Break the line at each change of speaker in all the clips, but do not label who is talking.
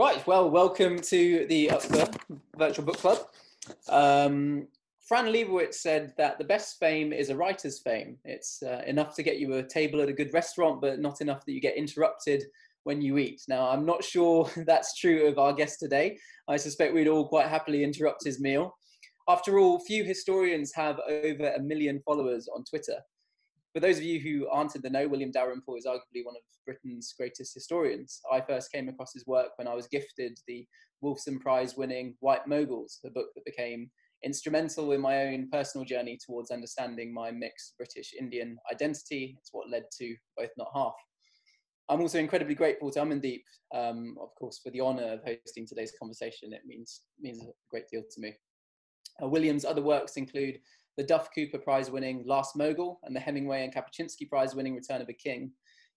Right, well, welcome to the UKPHA Virtual Book Club. Um, Fran Lebowitz said that the best fame is a writer's fame. It's uh, enough to get you a table at a good restaurant, but not enough that you get interrupted when you eat. Now, I'm not sure that's true of our guest today. I suspect we'd all quite happily interrupt his meal. After all, few historians have over a million followers on Twitter for those of you who aren't in the know, William Dalrymple is arguably one of Britain's greatest historians. I first came across his work when I was gifted the Wolfson Prize winning White Mughals, a book that became instrumental in my own personal journey towards understanding my mixed British Indian identity. It's what led to Both Not Half. I'm also incredibly grateful to Amandeep, um, of course, for the honour of hosting today's conversation. It means, means a great deal to me. Uh, William's other works include the Duff Cooper Prize winning Last Mughal and the Hemingway and Kapuscinski Prize winning Return of a King.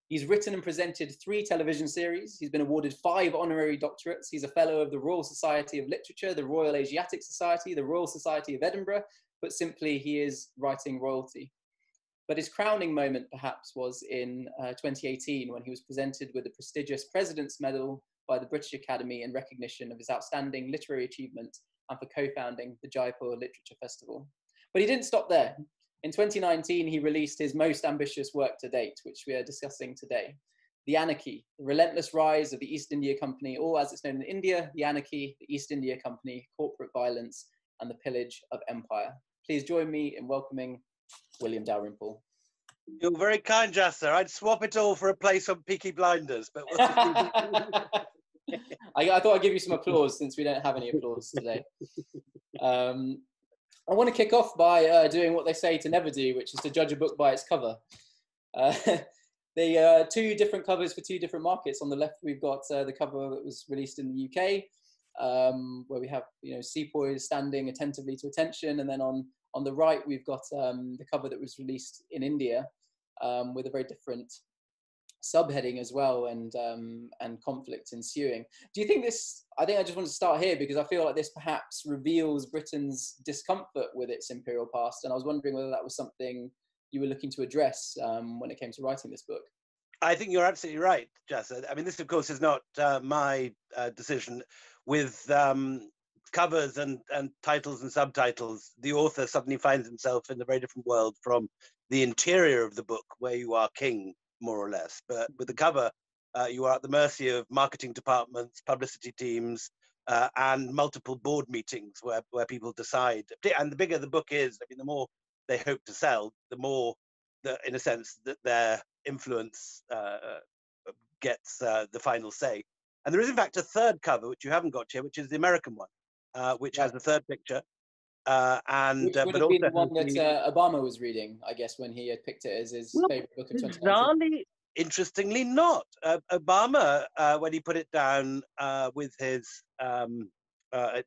He's written and presented three television series. He's been awarded five honorary doctorates. He's a fellow of the Royal Society of Literature, the Royal Asiatic Society, the Royal Society of Edinburgh, but simply he is writing royalty. But his crowning moment perhaps was in uh, 2018 when he was presented with the prestigious President's Medal by the British Academy in recognition of his outstanding literary achievement and for co-founding the Jaipur Literature Festival. But he didn't stop there. In 2019, he released his most ambitious work to date, which we are discussing today. The Anarchy, the relentless rise of the East India Company, or as it's known in India, the Anarchy, the East India Company, corporate violence, and the pillage of empire. Please join me in welcoming William Dalrymple.
You're very kind, Jassa. I'd swap it all for a place on Peaky Blinders, but
I, I, thought I'd give you some applause since we don't have any applause today. Um, I want to kick off by uh, doing what they say to never do, which is to judge a book by its cover. Uh, the uh, two different covers for two different markets. On the left, we've got uh, the cover that was released in the UK, um, where we have you know sepoys standing attentively to attention, and then on on the right, we've got um, the cover that was released in India um, with a very different subheading as well and um, and conflict ensuing. Do you think this? I think I just want to start here because I feel like this perhaps reveals Britain's discomfort with its imperial past, and I was wondering whether that was something you were looking to address um, when it came to writing this book.
I think you're absolutely right, Jess. I mean, this, of course, is not uh, my uh, decision. With um, covers and, and titles and subtitles, the author suddenly finds himself in a very different world from the interior of the book, where you are king more or less. But with the cover, uh, you are at the mercy of marketing departments, publicity teams, uh, and multiple board meetings where, where people decide. And the bigger the book is, I mean, the more they hope to sell, the more, the, in a sense, that their influence uh, gets uh, the final say. And there is, in fact, a third cover, which you haven't got here, which is the American one, uh, which yeah. has the third picture. Uh, and
Which uh, would have been the one that uh, Obama was reading, I guess, when he had picked it as his well, favorite book of 2019.
Interestingly, not uh, Obama uh, when he put it down uh, with his um,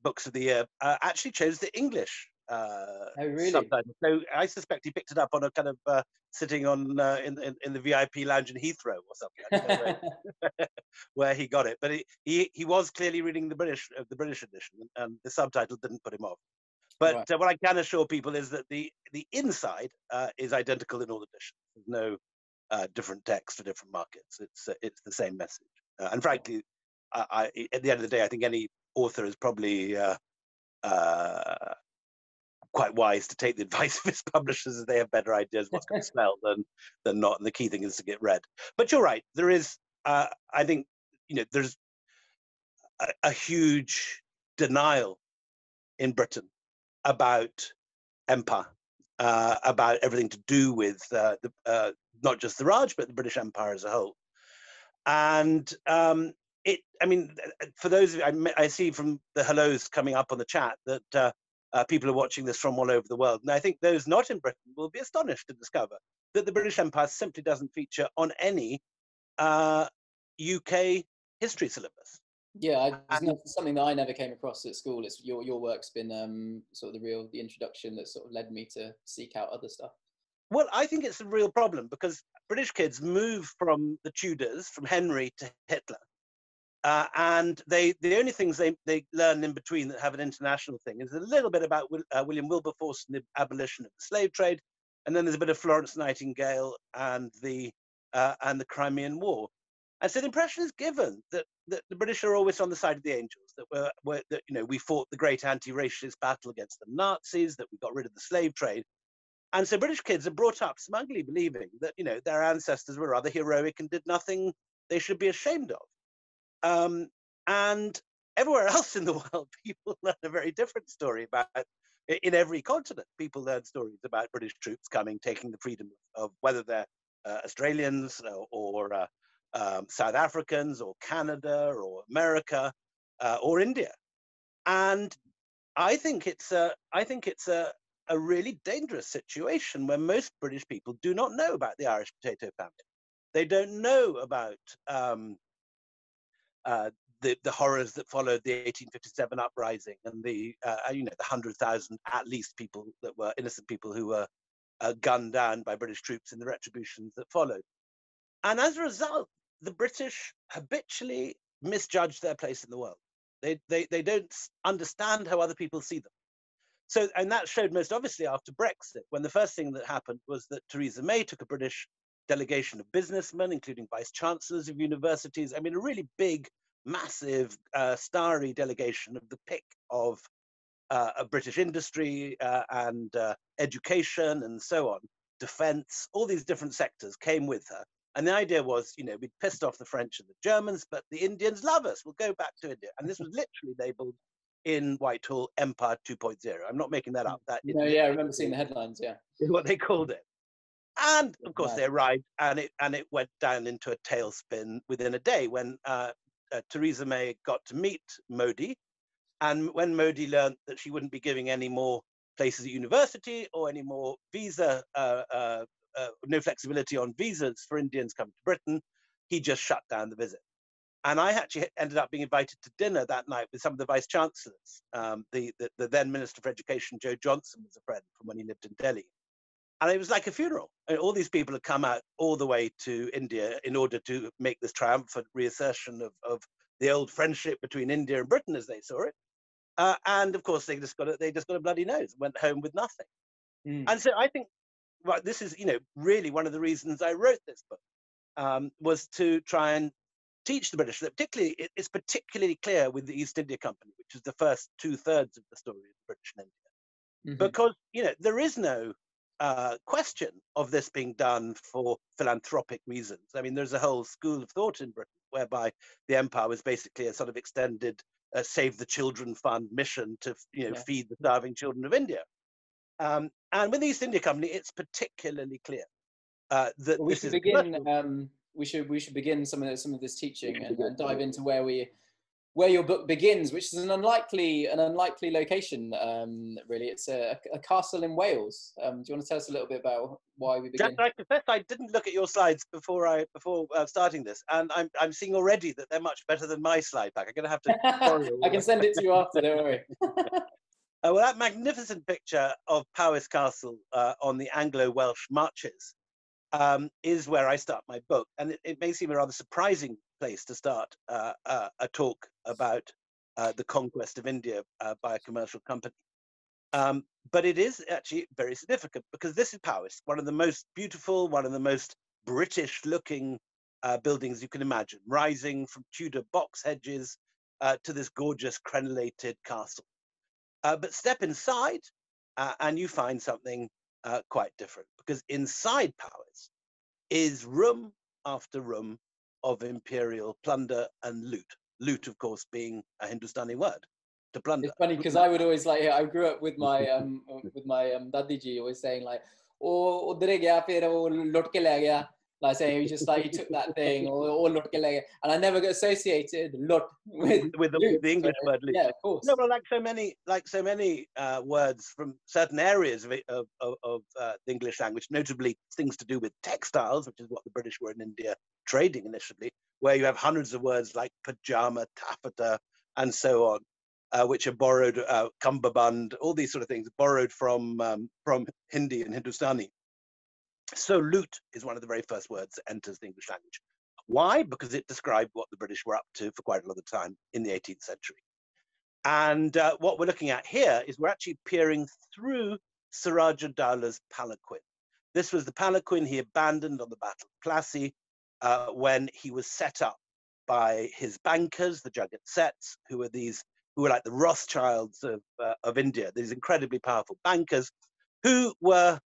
books of the year actually chose the English
oh, really?
subtitle. So I suspect he picked it up on a kind of sitting on in, in, in the VIP lounge in Heathrow or something, where, where, he got it. But he, he he was clearly reading the British the British edition, and the subtitle didn't put him off. But right. uh, what I can assure people is that the the inside uh, is identical in all editions. There's no uh, different text for different markets. It's uh, it's the same message. Uh, and frankly, I, I, at the end of the day, I think any author is probably uh, quite wise to take the advice of his publishers as they have better ideas what's going to sell than than not. And the key thing is to get read. But you're right. There is, I think, you know, there's a, a huge denial in Britain about empire, uh, about everything to do with uh, the, uh, not just the Raj, but the British Empire as a whole. And um, it, I mean, for those of you, I, I, see from the hellos coming up on the chat that uh, uh, people are watching this from all over the world. And I think those not in Britain will be astonished to discover that the British Empire simply doesn't feature on any UK uh, history syllabus.
Yeah, it's something that I never came across at school. It's your your work's been um, sort of the real the introduction that sort of led me to seek out other stuff.
Well, I think it's a real problem because British kids move from the Tudors, from Henry to Hitler, uh, and they the only things they, they learn in between that have an international thing is a little bit about uh, William Wilberforce and the abolition of the slave trade, and then there's a bit of Florence Nightingale and the uh, and the Crimean War. And so the impression is given that, that the British are always on the side of the angels, that we're, we're that you know we fought the great anti-racist battle against the Nazis, that we got rid of the slave trade. And so British kids are brought up smugly believing that you know their ancestors were rather heroic and did nothing they should be ashamed of. Um, and everywhere else in the world, people learn a very different story about in every continent. People learn stories about British troops coming, taking the freedom of whether they're uh, Australians or, or uh, um, South Africans or Canada or America uh, or India. And I think it's a, I think it's a, a really dangerous situation where most British people do not know about the Irish potato famine. They don't know about um, uh, the, the horrors that followed the 1857 uprising and the uh, you know the hundred thousand at least people that were innocent people who were uh, gunned down by British troops in the retributions that followed. And as a result, the British habitually misjudge their place in the world. They, they, they don't understand how other people see them. So, and that showed most obviously after Brexit, when the first thing that happened was that Theresa May took a British delegation of businessmen, including vice chancellors of universities. I mean, a really big massive, uh, starry delegation of the pick of uh, a British industry uh, and uh, education and so on, defense, all these different sectors came with her. And the idea was, you know, we'd pissed off the French and the Germans, but the Indians love us. We'll go back to India. And this was literally labeled in Whitehall Empire 2.0. I'm not making that up. That
no, yeah, I remember seeing the headlines. Yeah,
what they called it. And of course, they arrived, and it and it went down into a tailspin within a day when uh, uh, Theresa May got to meet Modi. And when Modi learned that she wouldn't be giving any more places at university or any more visa, uh, uh, no flexibility on visas for Indians coming to Britain, he just shut down the visit. And I actually ended up being invited to dinner that night with some of the vice chancellors. Um, the, the, the then Minister for Education, Jo Johnson, was a friend from when he lived in Delhi and it was like a funeral. And all these people had come out all the way to India in order to make this triumphant reassertion of, of the old friendship between India and Britain as they saw it. Uh, and of course, they just got a, they just got a bloody nose, went home with nothing. Mm. And so I think well, this is you know really one of the reasons I wrote this book um, was to try and teach the British that particularly it's particularly clear with the East India Company, which is the first two thirds of the story of British in India, mm-hmm. because you know there is no uh, question of this being done for philanthropic reasons. I mean, there's a whole school of thought in Britain whereby the empire was basically a sort of extended uh, Save the Children Fund mission to you know yeah. feed the starving children of India. Um, and with the East India Company, it's particularly clear uh, that
well, we should begin. Um, we should we should begin some of some of this teaching and, and dive into where we where your book begins, which is an unlikely an unlikely location. Um, really, it's a, a, castle in Wales. Um, do you want to tell us a little bit about why we begin?
Jack, I confess I didn't look at your slides before I before uh, starting this, and I'm I'm seeing already that they're much better than my slide pack. I'm going to have
to. I can send it to you after. Don't worry.
uh, well, that magnificent picture of Powys Castle uh, on the Anglo-Welsh marches um, is where I start my book, and it, it may seem a rather surprising place to start uh, uh, a talk about uh, the conquest of India uh, by a commercial company. Um, but it is actually very significant because this is Powys, one of the most beautiful, one of the most British looking uh, buildings you can imagine, rising from Tudor box hedges to this gorgeous crenellated castle. But step inside and you find something quite different because inside Powys is room after room of imperial plunder and loot. Loot, of course, being a Hindustani word to plunder.
It's funny because I would always like I grew up with my um with my um dadiji always saying like, "Oh, udre gaya fir wo lut ke le gaya." Like saying he just like he took that thing or, or look and I never got associated lot with
with the,
loot,
the English
so,
word loot.
Yeah, of course.
No, but like so many like so many uh, words from certain areas of of, of, of uh, the English language, notably things to do with textiles, which is what the British were in India trading initially, where you have hundreds of words like pajama, taffeta, and so on. Uh, which are borrowed, uh, cummerbund, all these sort of things, borrowed from um, from Hindi and Hindustani. So loot is one of the very first words that enters the English language. Why? Because it described what the British were up to for quite a lot of time in the 18th century. And uh, what we're looking at here is we're actually peering through Siraj-ud-Dowlah's palanquin. This was the palanquin he abandoned on the Battle of Plassey uh, when he was set up by his bankers, the Jagat Seths, who were these who were like the Rothschilds of uh, of India, these incredibly powerful bankers, who were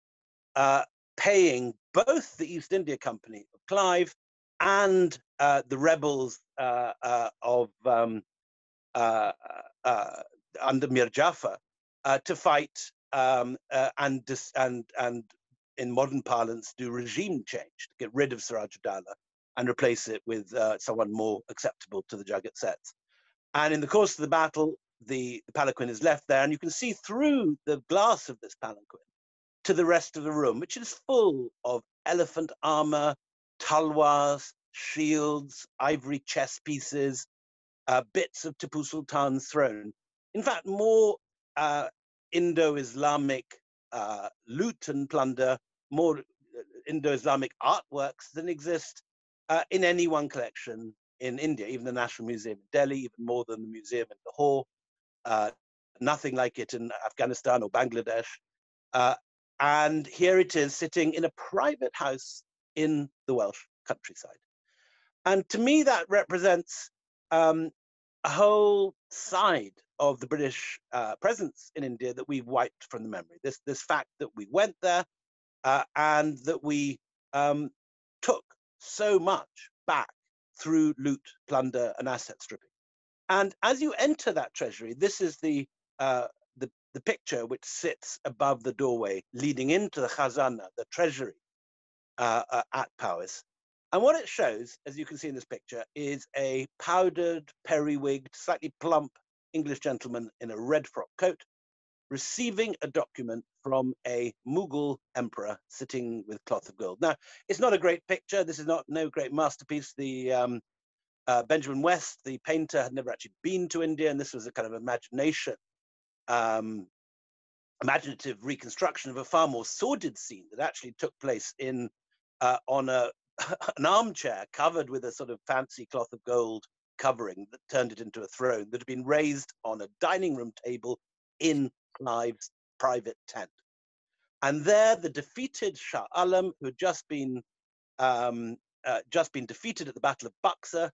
uh, paying both the East India Company of Clive and uh, the rebels uh, uh, of um, uh, under Mir Jafar to fight um, and and and in modern parlance do regime change to get rid of Siraj Dowlah and replace it with someone more acceptable to the Jagat Seths. And in the course of the battle, the, the palanquin is left there, and you can see through the glass of this palanquin to the rest of the room, which is full of elephant armor, talwars, shields, ivory chess pieces, uh, bits of Tipu Sultan's throne. In fact, more uh, Indo-Islamic uh, loot and plunder, more uh, Indo-Islamic artworks than exist uh, in any one collection in India, even the National Museum in Delhi, even more than the museum in Lahore. Uh, nothing like it in Afghanistan or Bangladesh. And here it is sitting in a private house in the Welsh countryside. And to me, that represents um, a whole side of the British uh, presence in India that we've wiped from the memory. This, this fact that we went there uh, and that we um, took so much back through loot, plunder, and asset stripping. And as you enter that treasury, this is the uh, the, picture which sits above the doorway leading into the khazana, the treasury uh, uh, at Powys. And what it shows, as you can see in this picture, is a powdered, periwigged, slightly plump English gentleman in a red frock coat receiving a document from a Mughal emperor sitting with cloth of gold. Now, it's not a great picture. This is not no great masterpiece. The um, uh, Benjamin West, the painter, had never actually been to India, and this was a kind of imagination, um, imaginative reconstruction of a far more sordid scene that actually took place in uh, on a an armchair covered with a sort of fancy cloth of gold covering that turned it into a throne that had been raised on a dining room table in Clive's private tent. And there, the defeated Shah Alam, who had just been um, uh, just been defeated at the Battle of Buxar,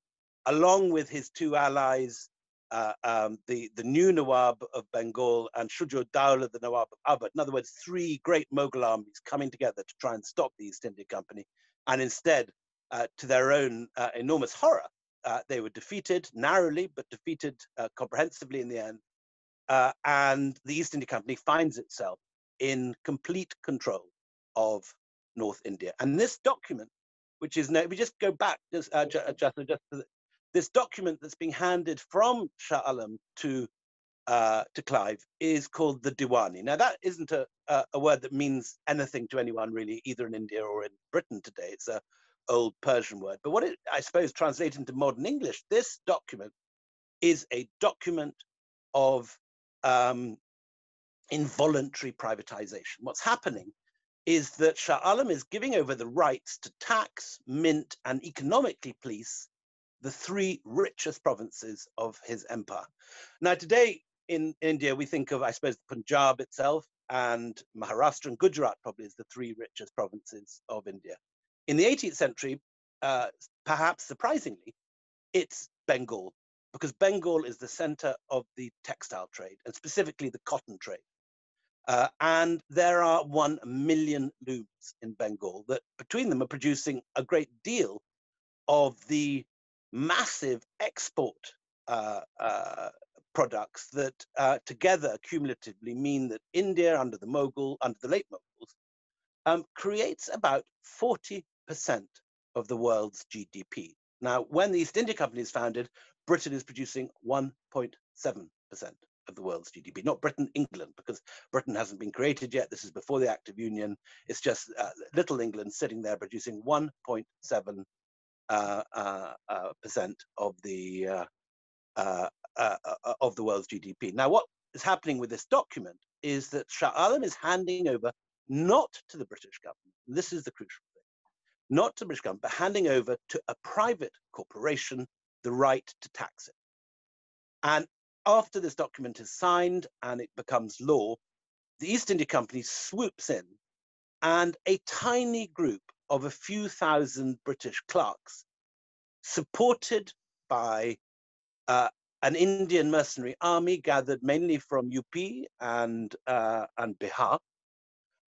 along with his two allies, uh, um, the, the new Nawab of Bengal and Shuja-ud-Dowlah, the Nawab of Awadh. In other words, three great Mughal armies coming together to try and stop the East India Company. And instead, uh, to their own uh, enormous horror, uh, they were defeated narrowly, but defeated uh, comprehensively in the end uh, and the East India Company finds itself in complete control of North India. And this document, which is now, we just go back, just, just, just this document that's being handed from Shah Alam to uh, to Clive is called the Diwani. Now that isn't a, a, word that means anything to anyone really, either in India or in Britain today. It's a old Persian word. But what it, I suppose, translated into modern English, this document is a document of um, involuntary privatization. What's happening is that Shah Alam is giving over the rights to tax, mint, and economically police the three richest provinces of his empire. Now, today in India, we think of, I suppose, Punjab itself and Maharashtra and Gujarat probably as the three richest provinces of India. In the 18th century, uh, perhaps surprisingly, it's Bengal because Bengal is the center of the textile trade and specifically the cotton trade. Uh, and there are one million looms in Bengal that between them are producing a great deal of the massive export uh, uh, products that uh, together cumulatively mean that India under the Mughal, under the late Mughals, um, creates about 40% of the world's GDP. Now, when the East India Company is founded, Britain is producing 1.7% of the world's GDP. Not Britain, England, because Britain hasn't been created yet. This is before the Act of Union. It's just uh, little England sitting there producing 1.7 uh, uh, uh, Uh, uh, uh, percent of the uh, uh, of the world's GDP. Now, what is happening with this document is that Shah Alam is handing over not to the British government. This is the crucial thing, not to the British government, but handing over to a private corporation the right to tax it. And after this document is signed and it becomes law, the East India Company swoops in and a tiny group of a few thousand British clerks, supported by uh, an Indian mercenary army gathered mainly from UP and, uh, and Bihar,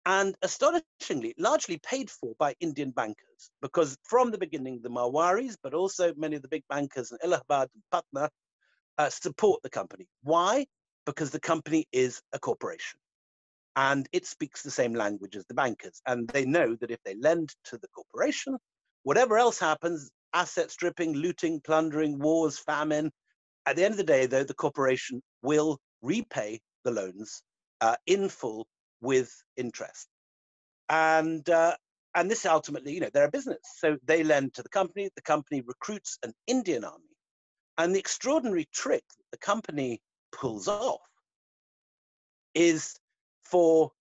and astonishingly, largely paid for by Indian bankers, because from the beginning, the Marwaris, but also many of the big bankers in Allahabad and Patna, uh, support the company. Why? Because the company is a corporation and it speaks the same language as the bankers. And they know that if they lend to the corporation, whatever else happens asset stripping, looting, plundering, wars, famine at the end of the day, though, the corporation will repay the loans uh, in full with interest. And uh, and this ultimately, you know, they're a business, so they lend to the company. The company recruits an Indian army, and the extraordinary trick that the company pulls off is for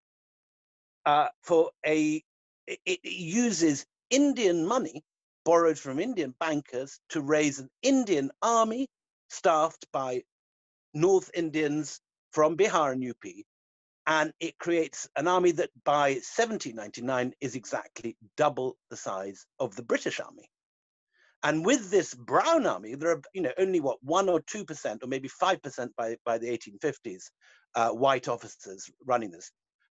uh, for a it, it uses Indian money borrowed from Indian bankers to raise an Indian army staffed by North Indians from Bihar and UP. And it creates an army that by 1799 is exactly double the size of the British army. And with this brown army, there are you know only what one or two percent, or maybe five percent by by the 1850s, uh, white officers running this.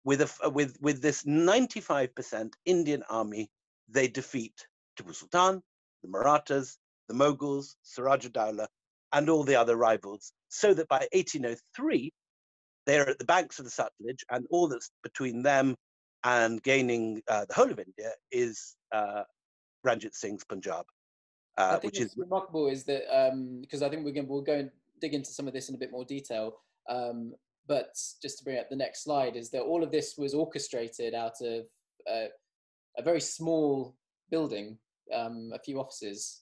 With a with with this 95% Indian army, they defeat Tipu Sultan, the Marathas, the Mughals, Siraj-ud-Dowlah, and all the other rivals, so that by 1803, they're at the banks of the Sutlej, and all that's between them and gaining uh, the whole of India is uh, Ranjit Singh's Punjab.
Uh, which is remarkable is that because um, I think we're going we'll go and dig into some of this in a bit more detail. Um, but just to bring up the next slide is that all of this was orchestrated out of uh, a very small building, um, a few offices.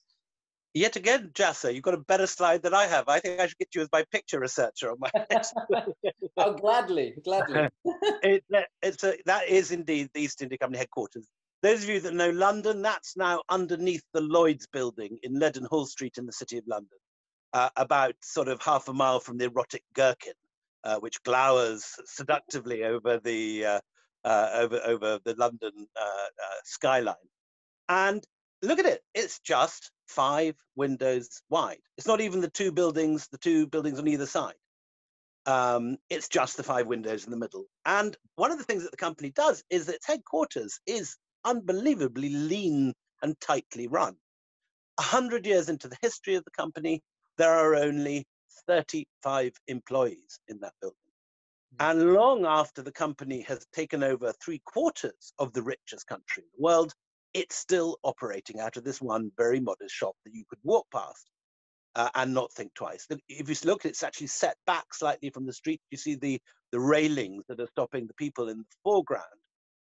Yet again, Jassa, you've got a better slide than I have. I think I should get you as my picture researcher on my
oh, gladly, gladly.
it, it's a, that is indeed the East India Company headquarters. Those of you that know London, that's now underneath the Lloyd's building in Leadenhall Street in the City of London, uh, about sort of half a mile from the erotic Gherkin, uh, which glowers seductively over the uh, uh over over the London uh, uh, skyline. And look at it; it's just five windows wide. It's not even the two buildings, the two buildings on either side. Um, it's just the five windows in the middle. And one of the things that the company does is that its headquarters is unbelievably lean and tightly run. A hundred years into the history of the company, there are only 35 employees in that building. Hmm. And long after the company has taken over three quarters of the richest country in the world, it's still operating out of this one very modest shop that you could walk past uh, and not think twice. If you look, it's actually set back slightly from the street. You see the, the railings that are stopping the people in the foreground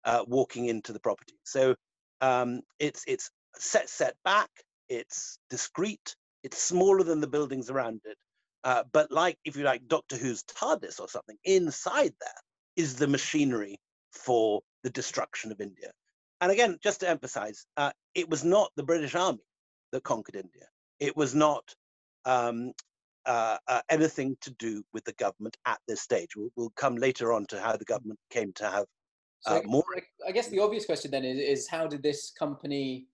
uh, walking into the property. So um, it's it's set set back. It's discreet. It's smaller than the buildings around it. Uh, but like if you like Doctor Who's TARDIS or something, inside there is the machinery for the destruction of India. And again, just to emphasize, uh, it was not the British Army that conquered India. It was not um, uh, uh, anything to do with the government at this stage. We'll, we'll, come later on to how the government came to have so
uh, more. I guess the obvious question then is, is how did this company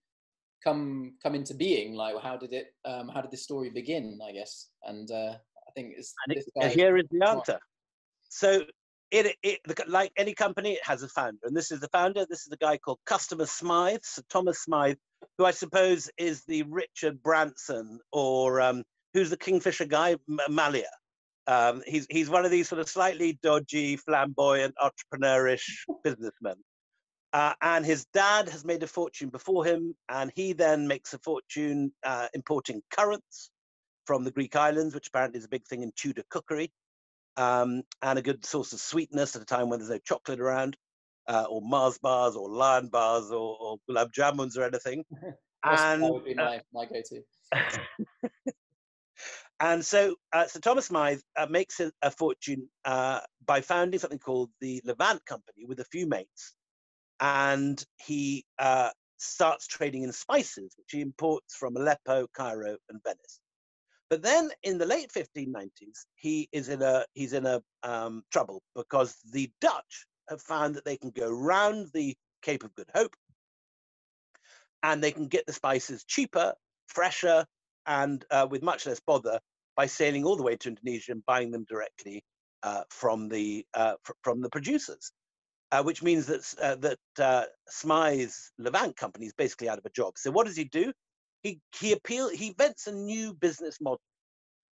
come come into being? Like, how did it? Um, how did this story begin? I guess, and uh, I think it's.
And, here is the answer. So, it, it like any company, it has a founder, and this is the founder. This is a guy called Customer Smythe, Sir Thomas Smythe, who I suppose is the Richard Branson or um, who's the Kingfisher guy, Mallya. Um, he's he's one of these sort of slightly dodgy, flamboyant, entrepreneurish businessmen. Uh, and his dad has made a fortune before him, and he then makes a fortune uh, importing currants from the Greek islands, which apparently is a big thing in Tudor cookery, um, and a good source of sweetness at a time when there's no chocolate around, uh, or Mars bars, or Lion bars, or, or gulab jamuns, or anything.
and that would be my, my go-to.
And so, uh, so Thomas Smythe uh, makes a, a fortune uh, by founding something called the Levant Company with a few mates, and he uh, starts trading in spices, which he imports from Aleppo, Cairo, and Venice. But then, in the late 1590s, he is in a he's in a um, trouble because the Dutch have found that they can go round the Cape of Good Hope and they can get the spices cheaper, fresher, and uh, with much less bother by sailing all the way to Indonesia and buying them directly uh, from the uh, fr- from the producers, uh, which means that uh, that uh, Levant company is basically out of a job. So what does he do? He he appeal he invents a new business model.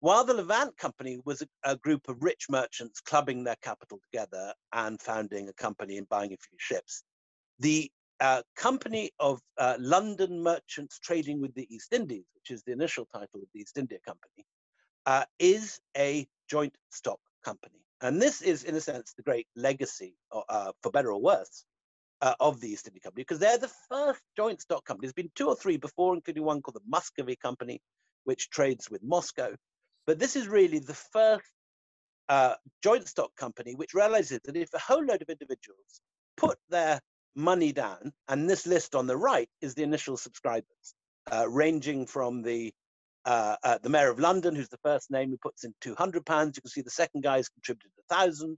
While the Levant company was a, a group of rich merchants clubbing their capital together and founding a company and buying a few ships, the uh, company of uh, London merchants trading with the East Indies, which is the initial title of the East India Company, uh, is a joint stock company. And this is, in a sense, the great legacy, uh, for better or worse, uh, of the East India Company, because they're the first joint stock company. There's been two or three before, including one called the Muscovy Company, which trades with Moscow. But this is really the first uh, joint stock company which realizes that if a whole load of individuals put their money down, and this list on the right is the initial subscribers, uh, ranging from the uh, uh, the mayor of London, who's the first name, who puts in 200 pounds. You can see the second guy has contributed a thousand.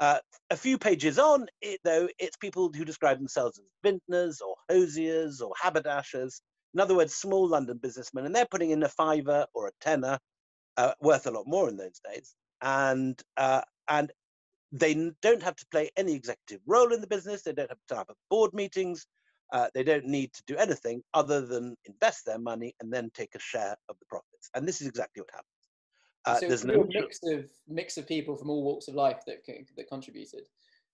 Uh, a few pages on, it, though, it's people who describe themselves as vintners or hosiers or haberdashers. In other words, small London businessmen, and they're putting in a fiver or a tenner uh, worth a lot more in those days. And uh, and they don't have to play any executive role in the business. They don't have to have board meetings. Uh, they don't need to do anything other than invest their money and then take a share of the profits. And this is exactly what happened.
Uh, so there's no mix of mix of people from all walks of life that that contributed.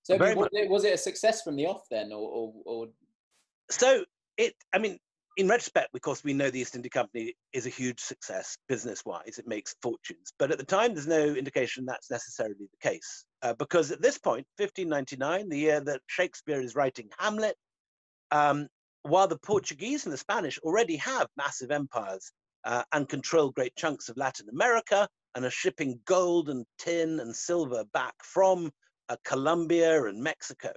So was, it, was, it, a success from the off then, or, or, or
so it? I mean, in retrospect, because we know the East India Company is a huge success business-wise. It makes fortunes, but at the time, there's no indication that's necessarily the case. Uh, because at this point, 1599, the year that Shakespeare is writing Hamlet, um, while the Portuguese and the Spanish already have massive empires uh, and control great chunks of Latin America and are shipping gold and tin and silver back from uh, Colombia and Mexico,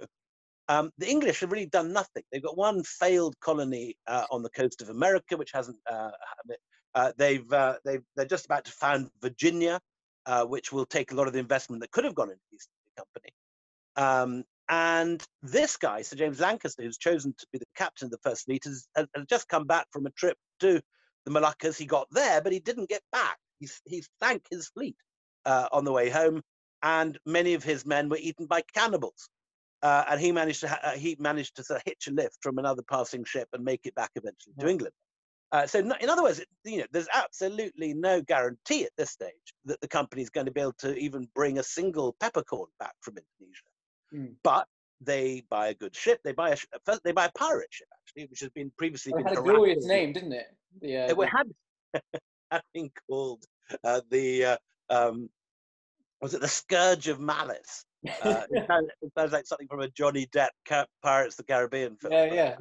um, the English have really done nothing. They've got one failed colony uh, on the coast of America, which hasn't. Uh, uh, they've, uh, they've they're just about to found Virginia, which will take a lot of the investment that could have gone into the Company. Um, and this guy, Sir James Lancaster, who's chosen to be the captain of the First Fleet, has, has just come back from a trip to the Moluccas. He got there, but he didn't get back. He, he sank his fleet uh, on the way home, and many of his men were eaten by cannibals. Uh, and he managed to ha- uh, he managed to sort of hitch a lift from another passing ship and make it back eventually to England. Uh, so, in other words, you know, there's absolutely no guarantee at this stage that the company is going to be able to even bring a single peppercorn back from Indonesia. Mm. But they buy a good ship. They buy a they buy a pirate ship actually, which has been previously.
It had a glorious name, didn't it?
Yeah, it had, had been called uh, the uh, um, was it the Scourge of Malice? Uh, it, sounds, it, sounds, like something from a Johnny Depp Pirates of the Caribbean film.
Yeah, yeah.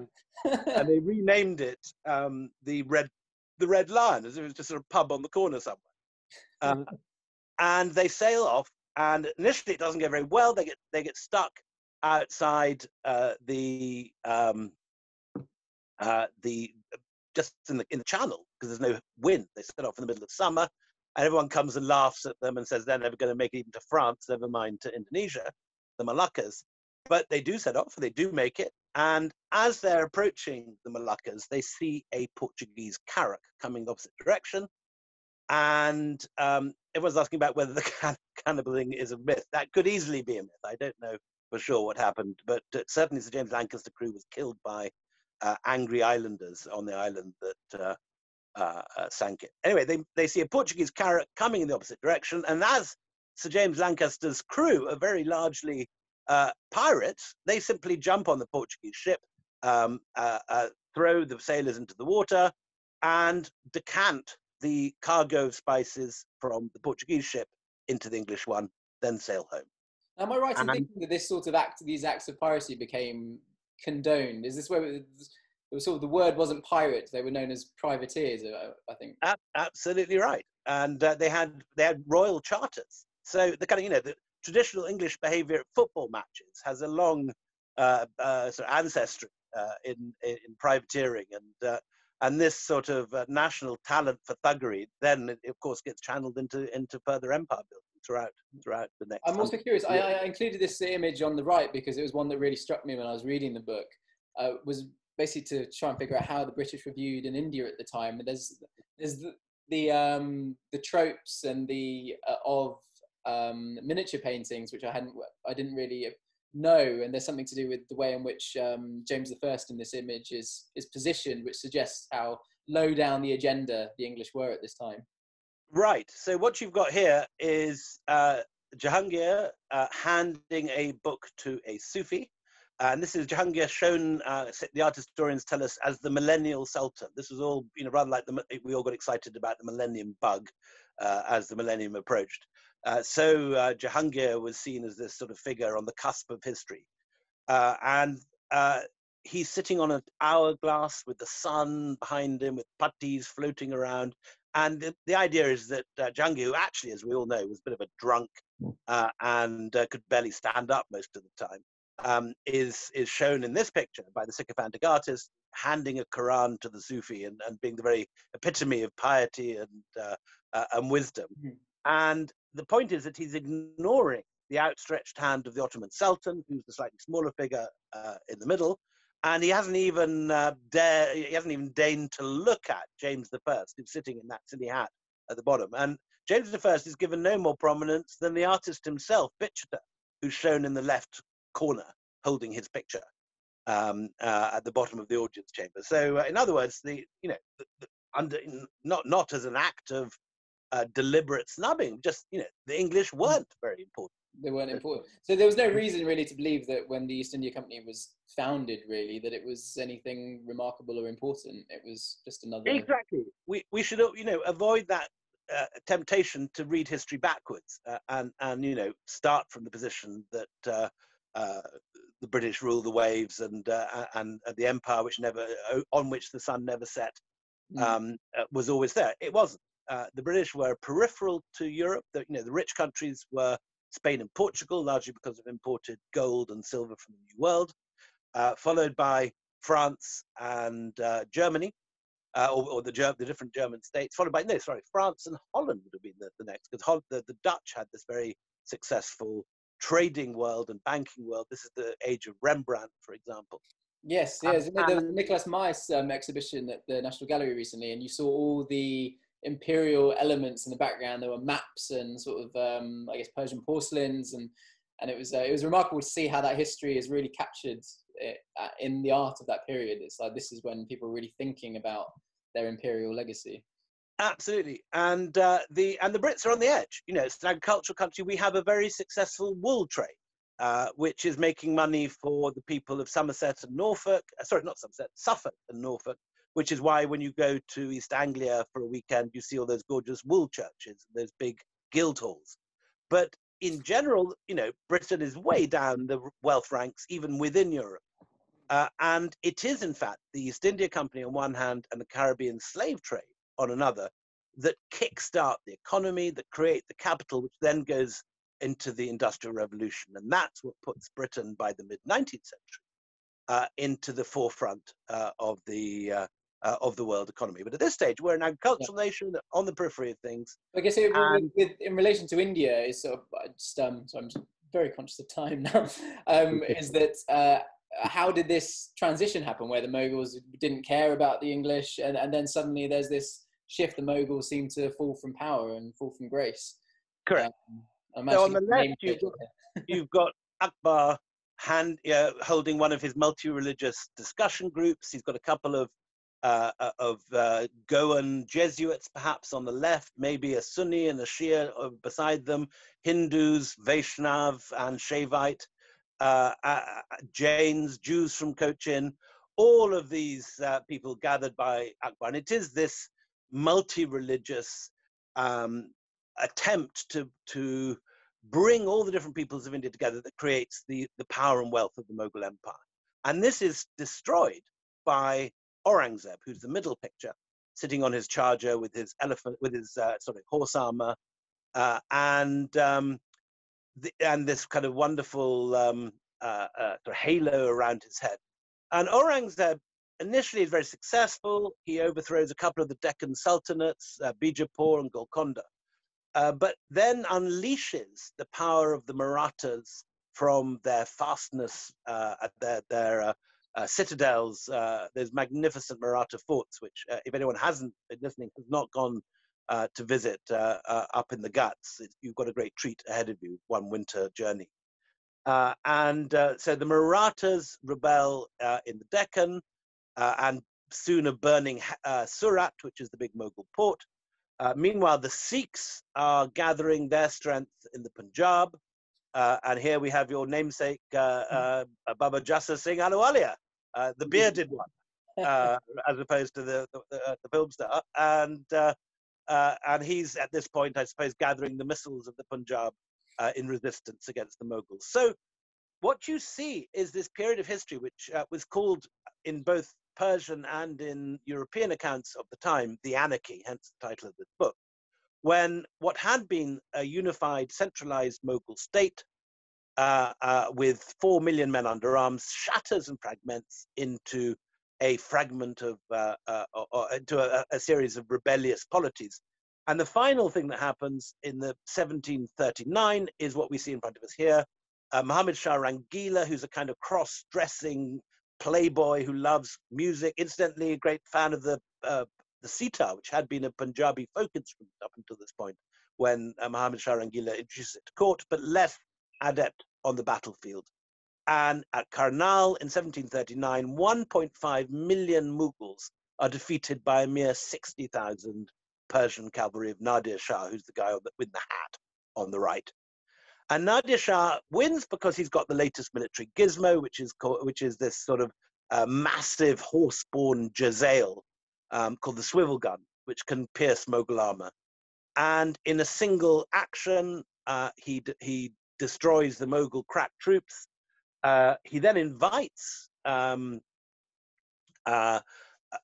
and they renamed it um, the Red the Red Lion, as if it was just a pub on the corner somewhere. Um, and they sail off, and initially it doesn't go very well. They get they get stuck outside uh, the um, uh, the just in the in the channel because there's no wind. They set off in the middle of summer, and everyone comes and laughs at them and says they're never going to make it even to France, never mind to Indonesia, the Moluccas. But they do set off, they do make it. And as they're approaching the Moluccas, they see a Portuguese carrack coming the opposite direction. And um, everyone's asking about whether the can- cannibalism is a myth. That could easily be a myth. I don't know for sure what happened, but uh, certainly Sir James Lancaster crew was killed by uh, angry islanders on the island that uh, uh, uh, sank it. Anyway, they, they see a Portuguese carrack coming in the opposite direction, and as Sir James Lancaster's crew are very largely uh, pirates, they simply jump on the Portuguese ship, um, throw the sailors into the water, and decant the cargo of spices from the Portuguese ship into the English one, then sail home.
Am I right in and, thinking that this sort of act, these acts of piracy became condoned? Is this where it was sort of the word wasn't pirates; they were known as privateers. Uh, I think.
Absolutely right, and uh, they had they had royal charters. So the kind of you know the traditional English behaviour at football matches has a long uh, uh, sort of ancestry uh, in, in privateering, and uh, and this sort of national talent for thuggery then, of course, gets channeled into into further empire building throughout throughout the next.
I'm also curious. I, I, included this image on the right because it was one that really struck me when I was reading the book. Uh, was basically to try and figure out how the British were viewed in India at the time. And there's there's the the, um, the tropes and the uh, of um, miniature paintings, which I hadn't I didn't really know, and there's something to do with the way in which um, James I in this image is is positioned, which suggests how low down the agenda the English were at this time.
Right. So what you've got here is uh, Jahangir uh, handing a book to a Sufi. And this is Jahangir shown, uh, the art historians tell us, as the millennial sultan. This was all, you know, rather like the, we all got excited about the millennium bug uh, as the millennium approached. Uh, so uh, Jahangir was seen as this sort of figure on the cusp of history. Uh, and uh, he's sitting on an hourglass with the sun behind him, with putti floating around. And the, the idea is that uh, Jahangir, who actually, as we all know, was a bit of a drunk hmm. uh, and could barely stand up most of the time, um, is is shown in this picture by the sycophantic artist handing a Quran to the Sufi and, and being the very epitome of piety and uh, uh, and wisdom. Mm-hmm. And the point is that he's ignoring the outstretched hand of the Ottoman Sultan, who's the slightly smaller figure uh, in the middle, and he hasn't even uh, dare, he hasn't even deigned to look at James I, who's sitting in that silly hat at the bottom. And James I is given no more prominence than the artist himself, Bichitr, who's shown in the left corner holding his picture um, uh, at the bottom of the audience chamber. So, uh, in other words, the you know, the, the, under not not as an act of uh, deliberate snubbing, just you know, the English mm. weren't very important.
They weren't important. So there was no reason really to believe that when the East India Company was founded, really, that it was anything remarkable or important. It was just another.
Exactly. We we should you know avoid that uh, temptation to read history backwards uh, and and you know start from the position that uh, uh, the British rule the waves and uh, and the empire which never on which the sun never set mm. um, was always there. It wasn't. The British were peripheral to Europe. The, you know the rich countries were Spain and Portugal, largely because of imported gold and silver from the New World, followed by France and Germany, uh, or, or, the, the different German states, followed by, no, sorry, France and Holland would have been the, the next, because the, the Dutch had this very successful trading world and banking world. This is the age of Rembrandt, for example.
Yes, yes. Um, there was a Nicholas Maes um, exhibition at the National Gallery recently, and you saw all the imperial elements in the background. There were maps and sort of, um, I guess, Persian porcelains, and and it was uh, it was remarkable to see how that history is really captured uh, in the art of that period. It's like this is when people are really thinking about their imperial legacy.
Absolutely, and uh, the and the Brits are on the edge. You know, it's an agricultural country. We have a very successful wool trade, uh, which is making money for the people of Somerset and Norfolk. Uh, sorry, not Somerset, Suffolk and Norfolk. Which is why when you go to East Anglia for a weekend, you see all those gorgeous wool churches, those big guild halls. But in general, you know, Britain is way down the wealth ranks, even within Europe. Uh, and it is, in fact, the East India Company on one hand and the Caribbean slave trade on another that kickstart the economy, that create the capital, which then goes into the Industrial Revolution. And that's what puts Britain by the mid 19th century uh, into the forefront uh, of the uh, of the world economy. But at this stage, we're an agricultural yeah. nation on the periphery of things.
I guess it, and, with, in relation to India, is sort of just um, so I'm very conscious of time now. Um, is that uh, how did this transition happen, where the Mughals didn't care about the English, and, and then suddenly there's this shift, the Mughals seem to fall from power and fall from grace.
Correct. Um, so on the left, you've got, you've got, Akbar hand uh, holding one of his multi-religious discussion groups. He's got a couple of uh, uh of uh, Goan Jesuits, perhaps on the left, maybe a Sunni and a Shia uh, beside them, Hindus, Vaishnav and Shaivite, uh, Jains, Jews from Cochin, all of these people gathered by Akbar. And it is this multi-religious um, attempt to to bring all the different peoples of India together that creates the, the power and wealth of the Mughal Empire. And this is destroyed by Aurangzeb, who's the middle picture, sitting on his charger with his elephant, with his uh, sort of horse armor, uh, and um, the, and this kind of wonderful um, uh, uh halo around his head. And Aurangzeb initially is very successful. He overthrows a couple of the Deccan sultanates, uh, Bijapur and Golconda, uh, but then unleashes the power of the Marathas from their fastness, their, their uh, citadels, uh, those magnificent Maratha forts, which, uh, if anyone hasn't been listening, has not gone uh, to visit uh, uh, up in the Ghats, you've got a great treat ahead of you, one winter journey. and so the Marathas rebel in the Deccan and soon a burning Surat, which is the big Mughal port. meanwhile, the Sikhs are gathering their strength in the Punjab. Uh, and here we have your namesake, uh, uh, Baba Jassa Singh Ahluwalia, uh, the bearded one, uh, as opposed to the, the, the, the film star. And, uh, and he's at this point, I suppose, gathering the misls of the Punjab in resistance against the Mughals. So what you see is this period of history, which was called in both Persian and in European accounts of the time, the anarchy, hence the title of this book when what had been a unified, centralized Mughal state uh, uh, with four million men under arms shatters and fragments into a fragment of, uh, uh or, into a, a, series of rebellious polities. And the final thing that happens in the 1739 is what we see in front of us here. Uh, Muhammad Shah Rangila, who's a kind of cross-dressing playboy who loves music, incidentally a great fan of the uh, the sitar, which had been a Punjabi folk instrument up until this point, when uh, Muhammad Shah Rangila introduced it to court, but less adept on the battlefield. And at Karnal in 1739, 1.5 million Mughals are defeated by a mere 60,000 Persian cavalry of Nadir Shah, who's the guy with the hat on the right. And Nadir Shah wins because he's got the latest military gizmo, which is called, which is this sort of uh, massive horse-borne jezail um, called the swivel gun, which can pierce Mughal armor. And in a single action, uh, he, he destroys the Mughal crack troops. Uh, he then invites um, uh,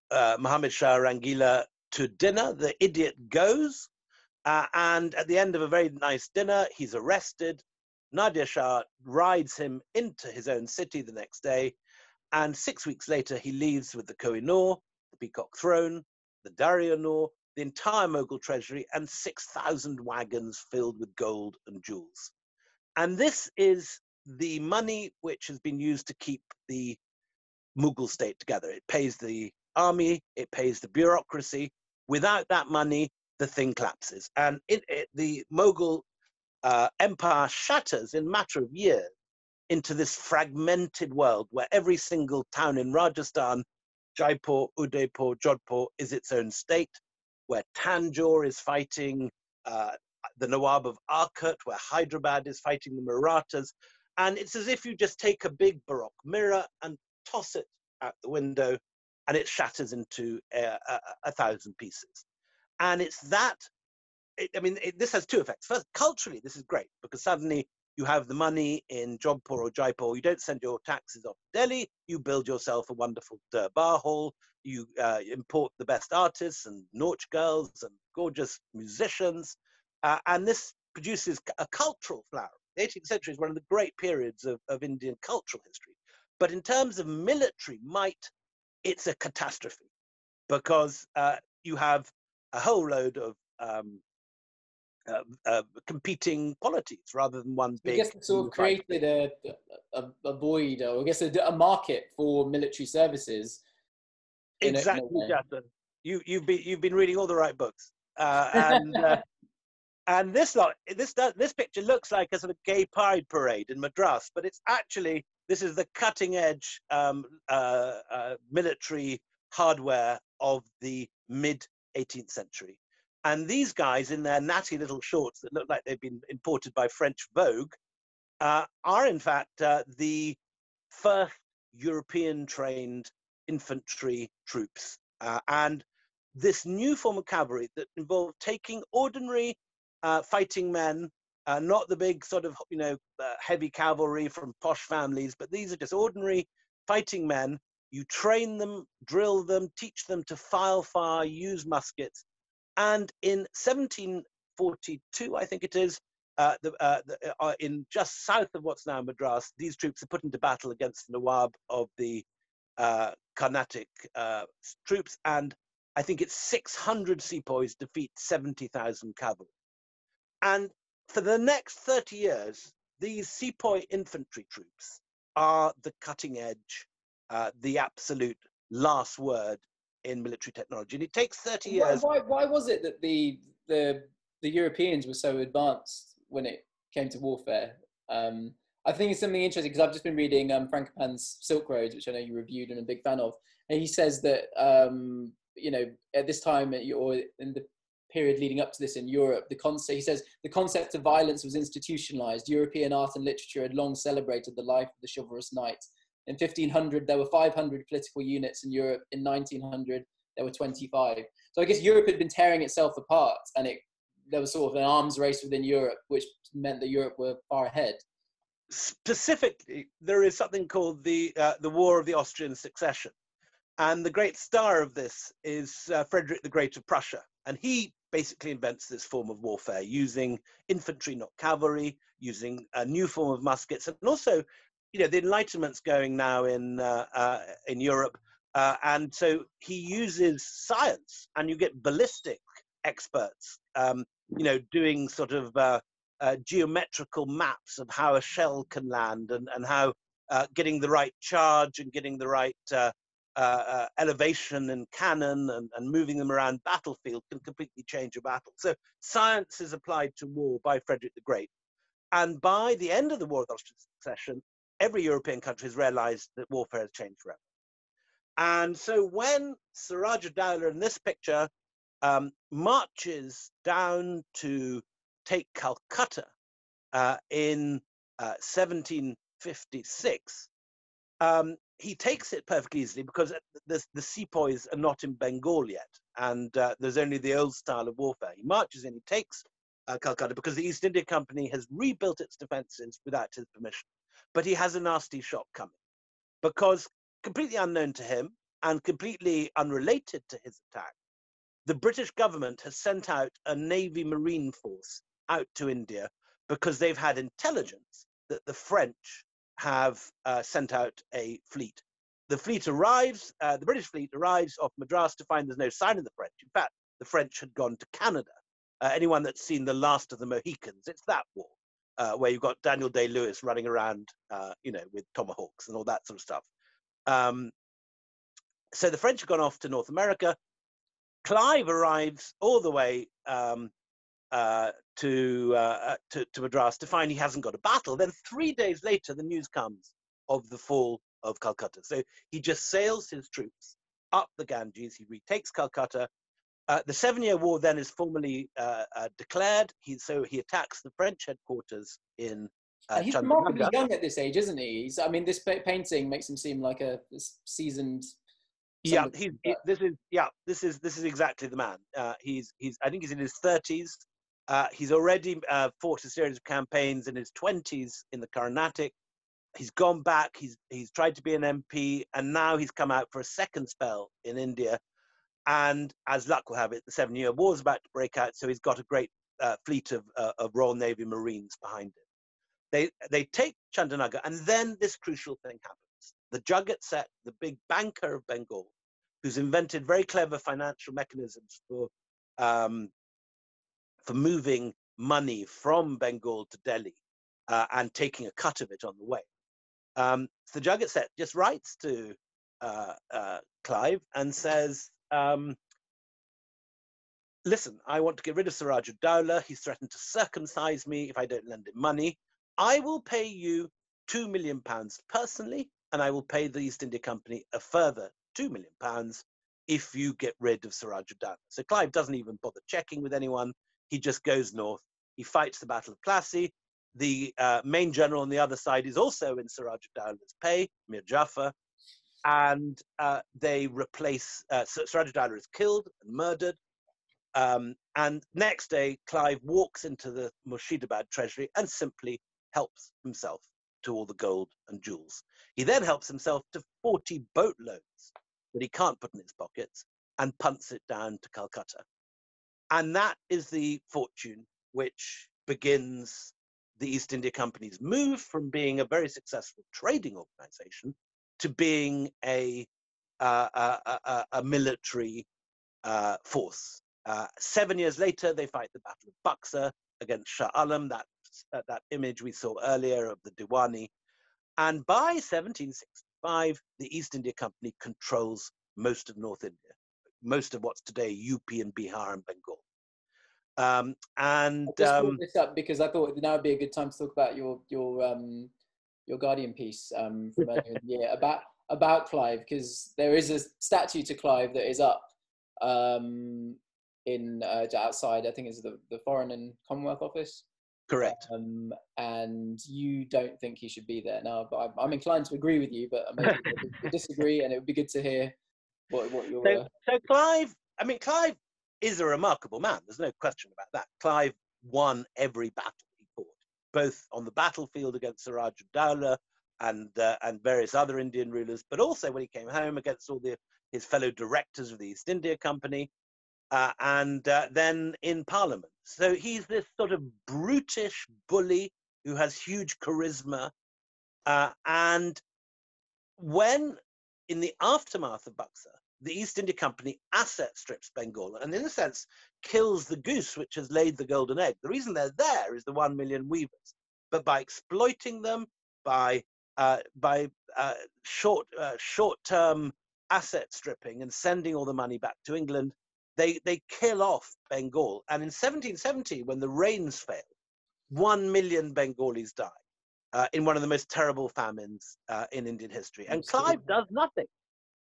uh Muhammad Shah Rangila to dinner. The idiot goes. Uh, and at the end of a very nice dinner, he's arrested. Nadir Shah rides him into his own city the next day. And six weeks later, he leaves with the Kohinoor the Peacock Throne, the Darya-Noor, the entire Mughal treasury, and 6,000 wagons filled with gold and jewels. And this is the money which has been used to keep the Mughal state together. It pays the army, it pays the bureaucracy. Without that money, the thing collapses. And it, it, the Mughal uh, empire shatters in a matter of years into this fragmented world where every single town in Rajasthan Jaipur, Udaipur, Jodhpur is its own state, where Tanjore is fighting uh, the Nawab of Arcot, where Hyderabad is fighting the Marathas. And it's as if you just take a big Baroque mirror and toss it out the window, and it shatters into a, a, a thousand pieces. And it's that, it, I mean, it, this has two effects. First, culturally, this is great because suddenly you have the money in Jodhpur or Jaipur. You don't send your taxes off to Delhi. You build yourself a wonderful Durbar hall. You uh, import the best artists and Nautch girls and gorgeous musicians. Uh, and this produces a cultural flower. The 18th century is one of the great periods of, of Indian cultural history. But in terms of military might, it's a catastrophe because uh, you have a whole load of um, uh, uh, competing polities rather than one big.
I guess it sort of created a, a, a, void, or I guess a, a market for military services.
Exactly, Jassa. You you've been you've been reading all the right books, uh, and uh, and this lot this this picture looks like a sort of gay pride parade in Madras, but it's actually this is the cutting edge um, uh, uh, military hardware of the mid 18th century. And these guys, in their natty little shorts that look like they've been imported by French Vogue, uh, are in fact uh, the first European trained infantry troops. Uh, and this new form of cavalry that involved taking ordinary uh, fighting men, uh, not the big sort of, you know, uh, heavy cavalry from posh families, but these are just ordinary fighting men. You train them, drill them, teach them to file fire, use muskets, and in 1742, I think it is, uh, the, uh, the, uh, in just south of what's now Madras, these troops are put into battle against the Nawab of the uh, Carnatic uh, troops, and I think it's 600 sepoys defeat 70,000 cavalry. And for the next 30 years, these sepoy infantry troops are the cutting edge uh, the absolute last word in military technology. And it takes 30
years. Why, why, why was it that the, the, the Europeans were so advanced when it came to warfare? Um, I think it's something interesting because I've just been reading um, Frankopan's Silk Roads, which I know you reviewed and a big fan of. And he says that, um, you know, at this time or in the period leading up to this in Europe, the concept, he says, the concept of violence was institutionalized. European art and literature had long celebrated the life of the chivalrous knight. In 1500, there were 500 political units in Europe. In 1900, there were 25. So I guess Europe had been tearing itself apart, and it there was sort of an arms race within Europe, which meant that Europe were far ahead.
Specifically, there is something called the uh, the War of the Austrian Succession, and the great star of this is uh, Frederick the Great of Prussia, and he basically invents this form of warfare using infantry, not cavalry, using a new form of muskets, and also you know the enlightenment's going now in uh, uh, in Europe, uh, and so he uses science, and you get ballistic experts, um, you know, doing sort of uh, uh, geometrical maps of how a shell can land and and how uh, getting the right charge and getting the right elevation and cannon and, and moving them around battlefield can completely change a battle. So science is applied to war by Frederick the Great. And by the end of the War of the Austrian Succession, every European country has realized that warfare has changed forever. And so when Siraj-ud-Dowlah in this picture um, marches down to take Calcutta uh, in uh, 1756, um, he takes it perfectly easily because the, the sepoys are not in Bengal yet, and uh, there's only the old style of warfare. He marches in, he takes uh, Calcutta because the East India Company has rebuilt its defenses without his permission but he has a nasty shock coming because completely unknown to him and completely unrelated to his attack, the British government has sent out a Navy Marine force out to India because they've had intelligence that the French have uh, sent out a fleet. The fleet arrives, uh, the British fleet arrives off Madras to find there's no sign of the French. In fact, the French had gone to Canada. Uh, anyone that's seen The Last of the Mohicans, it's that war uh, where you've got Daniel Day Lewis running around, uh, you know, with tomahawks and all that sort of stuff. Um, so the French have gone off to North America. Clive arrives all the way um, uh, to, uh, uh, to, to Madras to find he hasn't got a battle. Then three days later, the news comes of the fall of Calcutta. So he just sails his troops up the Ganges. He retakes Calcutta. Uh, the Seven Year War then is formally uh, uh, declared. He, so he attacks the French headquarters in. Uh,
he's remarkably young at this age, isn't he? He's, I mean, this painting makes him seem like a seasoned.
Yeah, he's, he, this is yeah, this is this is exactly the man. Uh, he's he's I think he's in his thirties. Uh, he's already fought a series of campaigns in his twenties in the Carnatic. He's gone back. He's he's tried to be an MP, and now he's come out for a second spell in India and as luck will have it, the Seven Year War is about to break out, so he's got a great uh, fleet of, uh, of Royal Navy Marines behind him. They, they take Chandanagar, and then this crucial thing happens. The Jagat Seth, the big banker of Bengal, who's invented very clever financial mechanisms for, um, for moving money from Bengal to Delhi uh, and taking a cut of it on the way. Um, so the Jagat Seth just writes to uh, uh, Clive and says, um, listen, I want to get rid of Siraj-ud-Dowlah. He's threatened to circumcise me if I don't lend him money. I will pay you two million pounds personally, and I will pay the East India Company a further two million pounds if you get rid of Siraj-ud-Dowlah. So Clive doesn't even bother checking with anyone. He just goes north. He fights the Battle of Plassey. The uh, main general on the other side is also in Suraja Dowlah's pay, Mir Jafar and uh, they replace uh, Siraj-ud-Dowlah is killed and murdered. Um, and next day, Clive walks into the Murshidabad treasury and simply helps himself to all the gold and jewels. He then helps himself to 40 boatloads that he can't put in his pockets and punts it down to Calcutta. And that is the fortune which begins the East India Company's move from being a very successful trading organization to being a uh, a, a, a, military uh, force. Uh, seven years later, they fight the Battle of Buxar against Shah Alam, that, that image we saw earlier of the Diwani. And by 1765, the East India Company controls most of North India, most of what's today UP and Bihar and Bengal. Um, and
I just
um,
this up because I thought now would be a good time to talk about your your um, your Guardian piece um, from earlier in the year about about Clive because there is a statue to Clive that is up um, in uh, outside. I think it's the the Foreign and Commonwealth Office.
correct.
Um, and you don't think he should be there now, but I'm, I'm inclined to agree with you, but we disagree, and it would be good to hear what what your.
So,
Uh,
so Clive, I mean, Clive is a remarkable man. There's no question about that. Clive won every battle both on the battlefield against Siraj Dowlah and uh, and various other Indian rulers, but also when he came home against all the his fellow directors of the East India Company, uh, and uh, then in Parliament. So he's this sort of brutish bully who has huge charisma, uh, and when in the aftermath of Buxar, the East India Company asset strips Bengal and, in a sense, kills the goose which has laid the golden egg. The reason they're there is the one million weavers, but by exploiting them, by uh, by uh, short uh, short-term asset stripping and sending all the money back to England, they they kill off Bengal. And in 1770, when the rains fail, one million Bengalis die uh, in one of the most terrible famines uh, in Indian history. And
Absolutely.
Clive does nothing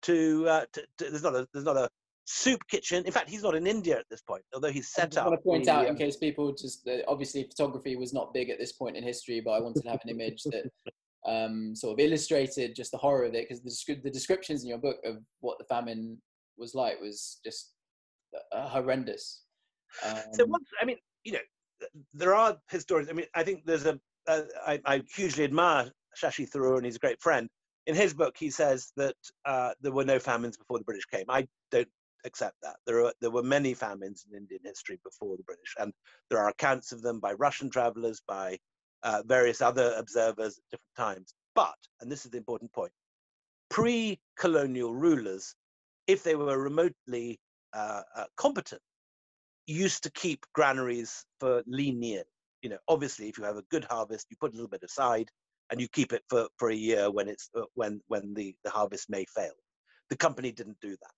to, uh, to, to there's not a there's not a soup kitchen. In fact, he's not in India at this point, although he's set
just
up.
want to point out, in case people just uh, obviously photography was not big at this point in history, but I wanted to have an image that um, sort of illustrated just the horror of it because the, the descriptions in your book of what the famine was like was just uh, horrendous. Um,
so once, I mean, you know, there are historians. I mean, I think there's a. Uh, I, I hugely admire Shashi Tharoor, and he's a great friend. In his book, he says that uh, there were no famines before the British came. I don't accept that. There are there were many famines in Indian history before the British, and there are accounts of them by Russian travelers, by uh, various other observers at different times. But, and this is the important point, pre-colonial rulers, if they were remotely uh, uh, competent, used to keep granaries for lean year. You know, obviously, if you have a good harvest, you put a little bit aside, and you keep it for, for a year when it's uh, when when the, the harvest may fail. The company didn't do that.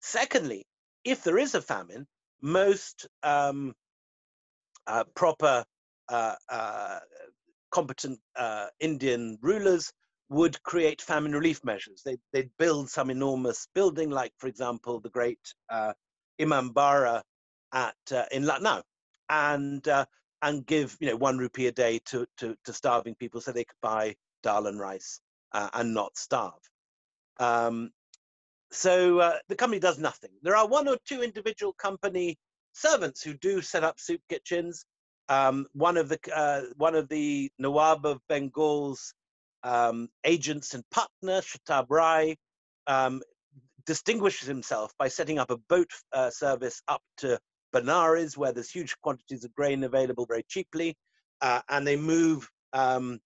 Secondly, if there is a famine, most um, uh, proper uh, uh, competent uh, Indian rulers would create famine relief measures. They, they'd build some enormous building, like, for example, the great uh, Imam at uh, in Lucknow, and and give you know one rupee a day to, to, to starving people so they could buy dal and rice and not starve. Um, so uh, the company does nothing. There are one or two individual company servants who do set up soup kitchens. Um, one of the uh, one of the Nawab of Bengal's um, agents in Patna, Shatab Rai, um, distinguishes himself by setting up a boat uh, service up to Benares, where there's huge quantities of grain available very cheaply, uh, and they move um,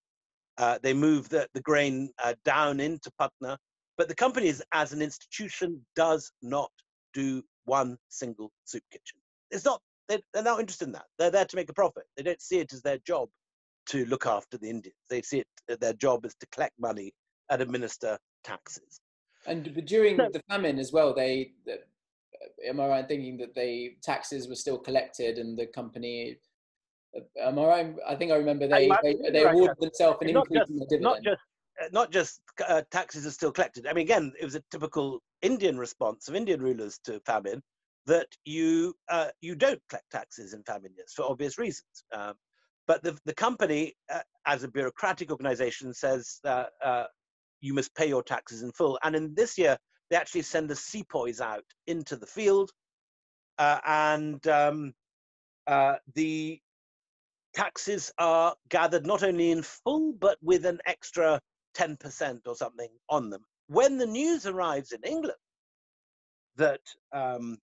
uh, they move the, the grain uh, down into Patna. But the company, is, as an institution, does not do one single soup kitchen. It's not they're, they're not interested in that. They're there to make a profit. They don't see it as their job to look after the Indians. They see it uh, their job is to collect money and administer taxes.
and during
No.
the famine as well, they the, am I right in thinking that they taxes were still collected and the company. uh, Am I right? I think I remember they they, they awarded themselves an increase in their
Not just uh, not just uh, taxes are still collected. I mean, again, it was a typical Indian response of Indian rulers to famine that you uh, you don't collect taxes in famine years for obvious reasons. Um, but the the company, uh, as a bureaucratic organization, says uh, uh, you must pay your taxes in full. And in this year, they actually send the sepoys out into the field, uh, and um, uh, the taxes are gathered not only in full but with an extra 10% or something on them. When the news arrives in England that um,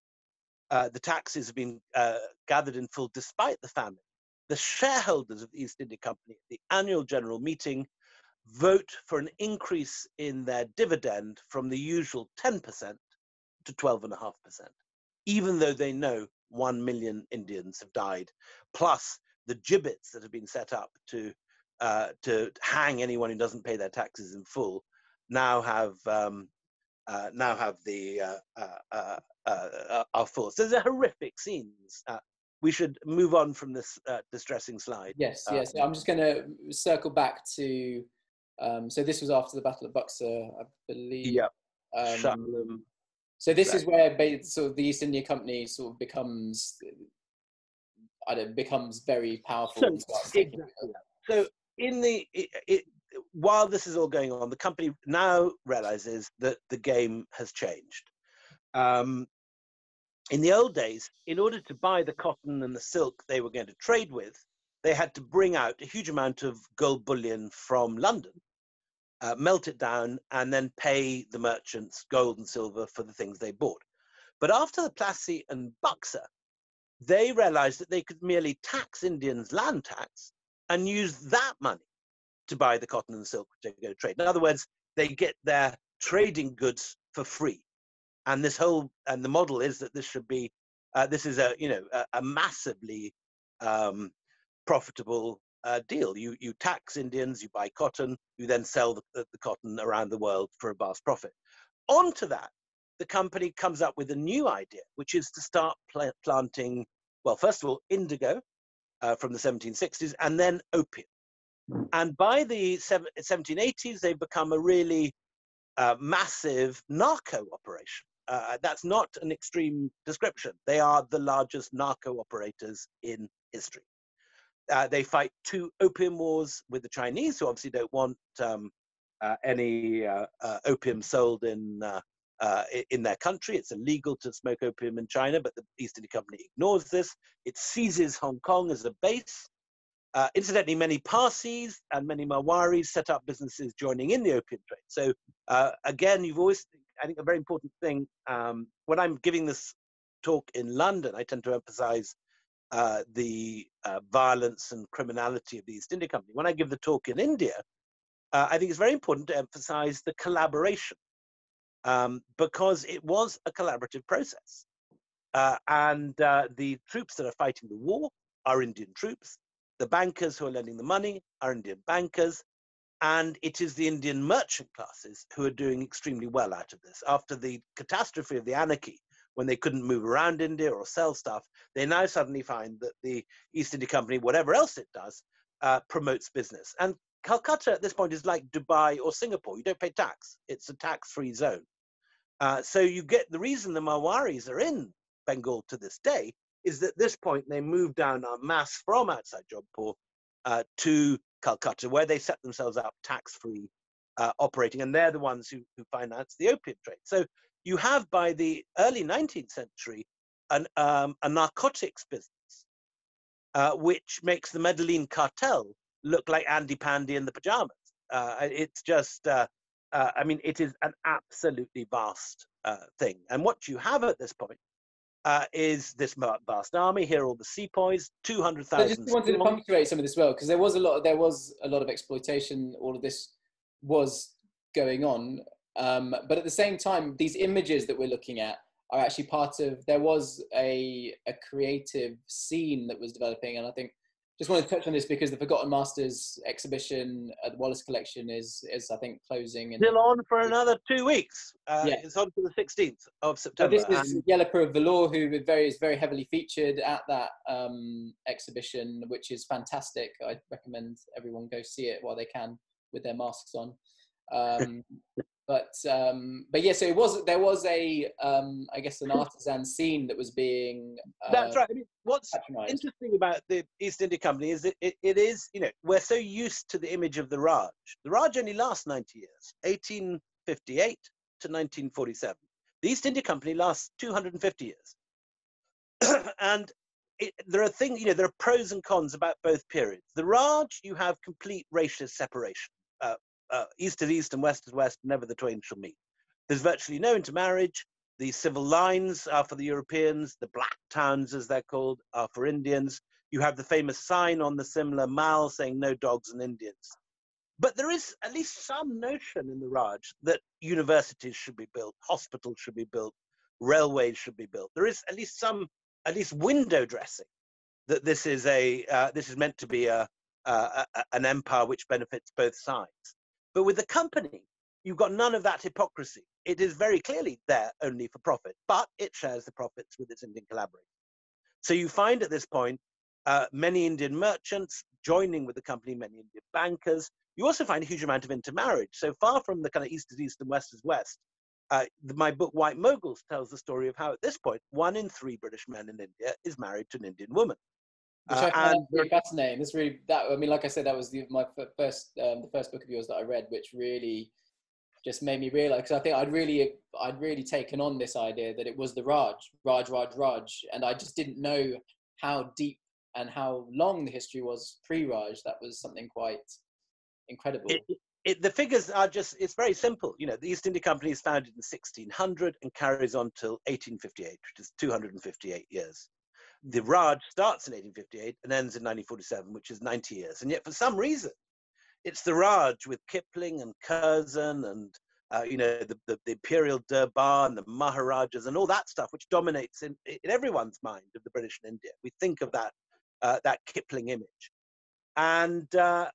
uh, the taxes have been uh, gathered in full despite the famine, the shareholders of the East India Company at the annual general meeting vote for an increase in their dividend from the usual 10% to 12.5%, even though they know 1 million Indians have died, plus the gibbets that have been set up to uh, to hang anyone who doesn't pay their taxes in full. now have um, uh, now have the uh, uh, uh, our force. There's a horrific scenes. we should move on from this distressing slide.
Yes, yes. I'm just going to circle back to. Um, so this was after the Battle of Buxar, I believe.
Yeah. Um,
so this is where sort of the East India Company sort of becomes, I don't becomes very powerful.
So, exactly. so in the it, it, while this is all going on, the company now realizes that the game has changed. Um, in the old days, in order to buy the cotton and the silk they were going to trade with, they had to bring out a huge amount of gold bullion from London, uh, melt it down, and then pay the merchants gold and silver for the things they bought. But after the Plassey and Buxar, they realized that they could merely tax Indians' land tax and use that money to buy the cotton and silk which going to trade. In other words, they get their trading goods for free. And this whole and the model is that this should be uh, this is a you know a, a massively um, profitable uh, deal. You you tax Indians, you buy cotton, you then sell the, the, the cotton around the world for a vast profit. Onto that, the company comes up with a new idea, which is to start pl- planting well, first of all, indigo uh, from the 1760s, and then opium. And by the 1780s, they've become a really uh, massive narco operation. Uh, that's not an extreme description. They are the largest narco operators in history. Uh, they fight two opium wars with the Chinese, who obviously don't want um, uh, any uh, uh, opium sold in in their country. It's illegal to smoke opium in China, but the East India Company ignores this. It seizes Hong Kong as a base uh, incidentally, many Parsis and many Marwaris set up businesses joining in the opium trade. So uh, again, you've always, I think, a very important thing. Um, when I'm giving this talk in London, I tend to emphasize uh, the uh, violence and criminality of the East India Company. When I give the talk in India, uh, I think it's very important to emphasize the collaboration um, because it was a collaborative process. Uh, and the troops that are fighting the war are Indian troops the bankers who are lending the money are Indian bankers, and it is the Indian merchant classes who are doing extremely well out of this. After the catastrophe of the anarchy, when they couldn't move around India or sell stuff, they now suddenly find that the East India Company, whatever else it does, uh, promotes business. And Calcutta at this point is like Dubai or Singapore. You don't pay tax, it's a tax free zone. Uh, so you get the reason the Marwaris are in Bengal to this day is that at this point they moved down en masse from outside Jodhpur uh, to Calcutta, where they set themselves up tax-free uh, operating, and they're the ones who, who finance the opium trade. So you have by the early 19th century an, um, a narcotics business, uh, which makes the Medellin cartel look like Andy Pandy in the pajamas. Uh, it's just, uh, uh, I mean, it is an absolutely vast thing. And what you have at this point uh, is this vast army. Here are all the sepoys, two hundred thousand.
I just wanted to punctuate some of this well because there was a lot. Of, there was a lot of exploitation. All of this was going on, um, but at the same time, these images that we're looking at are actually part of. There was a a creative scene that was developing, and I think just wanted to touch on this because the Forgotten Masters exhibition at the Wallace Collection is, is I think, closing.
Still on for another two weeks. Uh, yeah. It's on to the 16th of September.
So this is and... Of Vellore, who very, is very heavily featured at that um, exhibition, which is fantastic. I recommend everyone go see it while they can with their masks on. Um, but um, but yeah, so it was there was a um, I guess an artisan scene that was being.
Uh, That's right. I mean, what's patronized. interesting about the East India Company is that it, it is you know we're so used to the image of the Raj. The Raj only lasts ninety years, eighteen fifty eight to nineteen forty seven. The East India Company lasts two hundred and fifty years, and it, there are things you know there are pros and cons about both periods. The Raj you have complete racial separation. Uh, east is east and west is west, never the twain shall meet. There's virtually no intermarriage. The civil lines are for the Europeans, the black towns, as they're called, are for Indians. You have the famous sign on the Simla Mall saying no dogs and Indians. But there is at least some notion in the Raj that universities should be built, hospitals should be built, railways should be built. There is at least some, at least window dressing that this is a, uh, this is meant to be a, uh, a, an empire which benefits both sides. But with the company, you've got none of that hypocrisy. It is very clearly there only for profit, but it shares the profits with its Indian collaborators. So you find at this point uh, many Indian merchants joining with the company, many Indian bankers. You also find a huge amount of intermarriage. So far from the kind of east is east and west is west, uh, my book White Mughals tells the story of how at this point one in three British men in India is married to an Indian woman.
Which uh, I find really fascinating. This really that I mean, like I said, that was the, my first um, the first book of yours that I read, which really just made me realize because I think I'd really I'd really taken on this idea that it was the Raj, Raj, Raj, Raj, and I just didn't know how deep and how long the history was pre-Raj. That was something quite incredible.
It, it, the figures are just it's very simple. You know, the East India Company is founded in 1600 and carries on till 1858, which is 258 years. The Raj starts in 1858 and ends in 1947, which is 90 years. And yet, for some reason, it's the Raj with Kipling and Curzon and uh, you know the, the, the, imperial Durbar, and the Maharajas, and all that stuff, which dominates in, in everyone's mind of the British in India. We think of that uh, that Kipling image, and uh,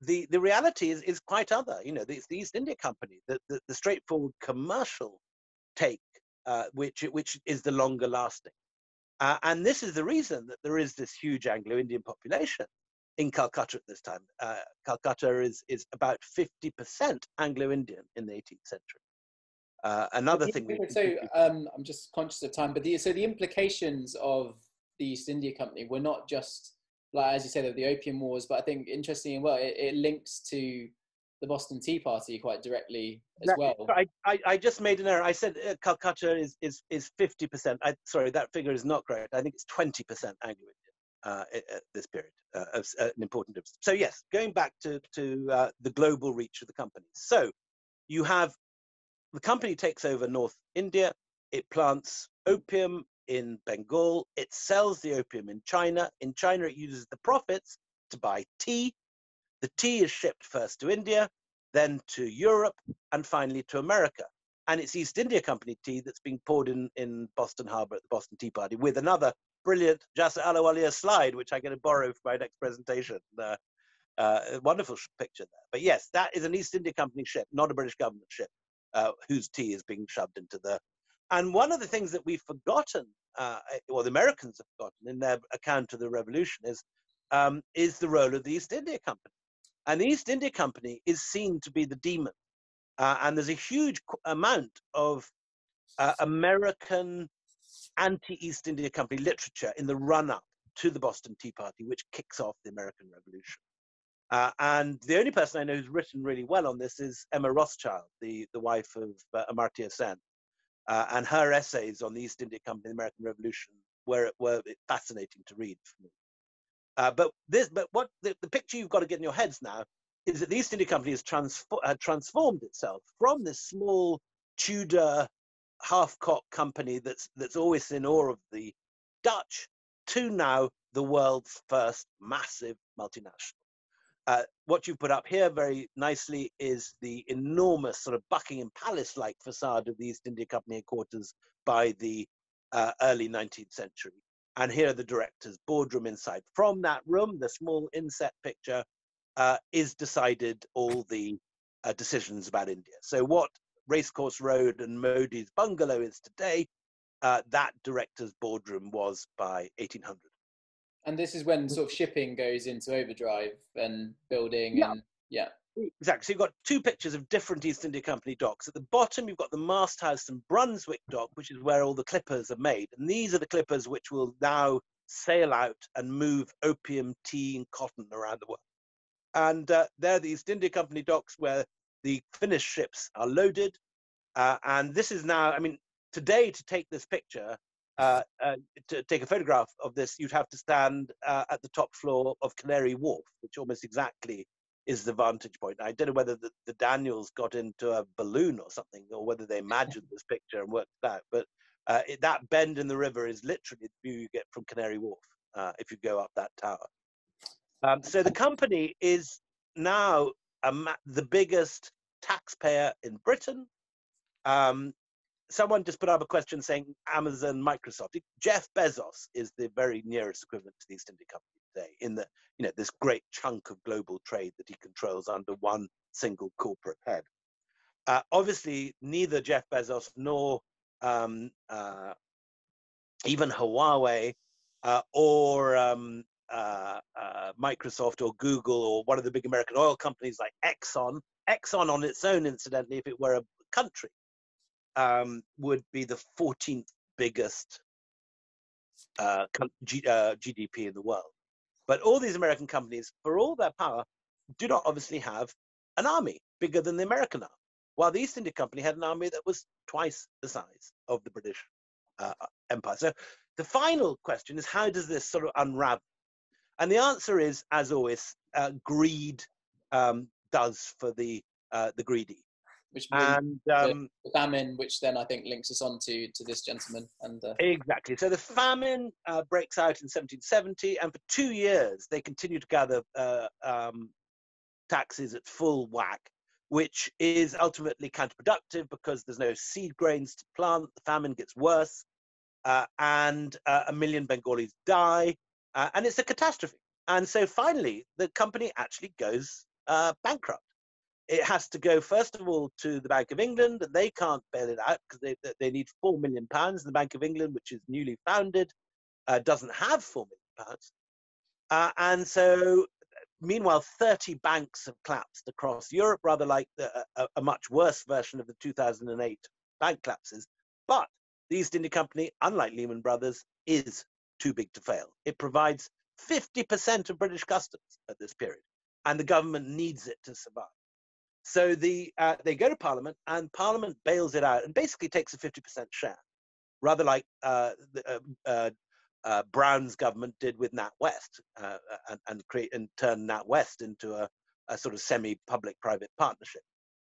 the the reality is is quite other. You know, it's the East India Company, the the, the straightforward commercial take, uh, which which is the longer lasting, uh, and this is the reason that there is this huge Anglo-Indian population in Calcutta at this time. Uh, Calcutta is, is about 50% Anglo-Indian in the 18th century. Uh, another thing.
So um, I'm just conscious of time, but the, so the implications of the East India Company were not just like as you said of the Opium Wars, but I think interestingly, well it, it links to the Boston Tea Party quite directly as well.
I, I, I, just made an error. I said uh, Calcutta is is is 50%. I, sorry, that figure is not correct. I think it's 20% Anglo-Indian uh, at this period, uh, uh, an important difference. So yes, going back to, to uh, the global reach of the company. So you have the company takes over North India, it plants opium in Bengal, it sells the opium in China. In China, it uses the profits to buy tea. The tea is shipped first to India, then to Europe, and finally to America. And it's East India Company tea that's being poured in, in Boston Harbor at the Boston Tea Party with another brilliant Jassa Ahluwalia slide, which I'm going to borrow for my next presentation. Uh, uh, wonderful picture there. But yes, that is an East India Company ship, not a British government ship, uh, whose tea is being shoved into the. And one of the things that we've forgotten, uh, or the Americans have forgotten in their account of the revolution, is um, is the role of the East India Company. And the East India Company is seen to be the demon. Uh, and there's a huge amount of uh, American anti-East India Company literature in the run-up to the Boston Tea Party, which kicks off the American Revolution. Uh, and the only person I know who's written really well on this is Emma Rothschild, the, the wife of uh, Amartya Sen. Uh, and her essays on the East India Company, and the American Revolution, were, were fascinating to read for me. Uh, but this, but what the, the, picture you've got to get in your heads now is that the East India Company has transfo- transformed itself from this small Tudor half-cock company that's that's always in awe of the Dutch to now the world's first massive multinational. Uh, what you've put up here very nicely is the enormous sort of Buckingham Palace-like facade of the East India Company headquarters by the uh, early 19th century. And here are the director's boardroom inside. From that room, the small inset picture uh, is decided all the uh, decisions about India. So what Racecourse Road and Modi's bungalow is today, uh, that director's boardroom was by 1800.
And this is when sort of shipping goes into overdrive and building yeah. and yeah.
Exactly. So you've got two pictures of different East India Company docks. At the bottom, you've got the Mast House and Brunswick dock, which is where all the clippers are made. And these are the clippers which will now sail out and move opium, tea, and cotton around the world. And uh, they're the East India Company docks where the finished ships are loaded. Uh, and this is now, I mean, today to take this picture, uh, uh, to take a photograph of this, you'd have to stand uh, at the top floor of Canary Wharf, which almost exactly is the vantage point. I don't know whether the, the Daniells got into a balloon or something, or whether they imagined this picture and worked it out. But uh, it, that bend in the river is literally the view you get from Canary Wharf uh, if you go up that tower. Um, so the company is now the biggest taxpayer in Britain. Um, someone just put up a question saying Amazon, Microsoft. Jeff Bezos is the very nearest equivalent to the East India Company today in the you know this great chunk of global trade that he controls under one single corporate head. Uh, obviously, neither Jeff Bezos nor um, uh, even Huawei uh, or um, uh, uh, Microsoft or Google or one of the big American oil companies like Exxon, Exxon on its own, incidentally, if it were a country, um, would be the 14th biggest uh, G, GDP in the world. But all these American companies, for all their power, do not obviously have an army bigger than the American army. While the East India Company had an army that was twice the size of the British uh, Empire. So the final question is how does this sort of unravel? And the answer is, as always, uh, greed um, does for the uh, the greedy.
Which and um, the famine, which then I think links us on to to this gentleman. And uh...
exactly. So the famine uh, breaks out in 1770, and for two years they continue to gather uh, um, taxes at full whack, which is ultimately counterproductive because there's no seed grains to plant. The famine gets worse, uh, and uh, a million Bengalis die uh, and it's a catastrophe. And so finally, the company actually goes uh, bankrupt. It has to go first of all to the Bank of England, and they can't bail it out because they they need four million pounds. The Bank of England, which is newly founded, uh, doesn't have four million pounds, uh, and so meanwhile, 30 banks have collapsed across Europe, rather like the, a, a, much worse version of the 2008 bank collapses. But the East India Company, unlike Lehman Brothers, is too big to fail. It provides 50% of British customs at this period, and the government needs it to survive. So the, uh, they go to Parliament, and Parliament bails it out and basically takes a 50% share, rather like uh, the, uh, uh, uh Brown's government did with NatWest, uh, and, and, create and turn NatWest into a, a sort of semi-public-private partnership.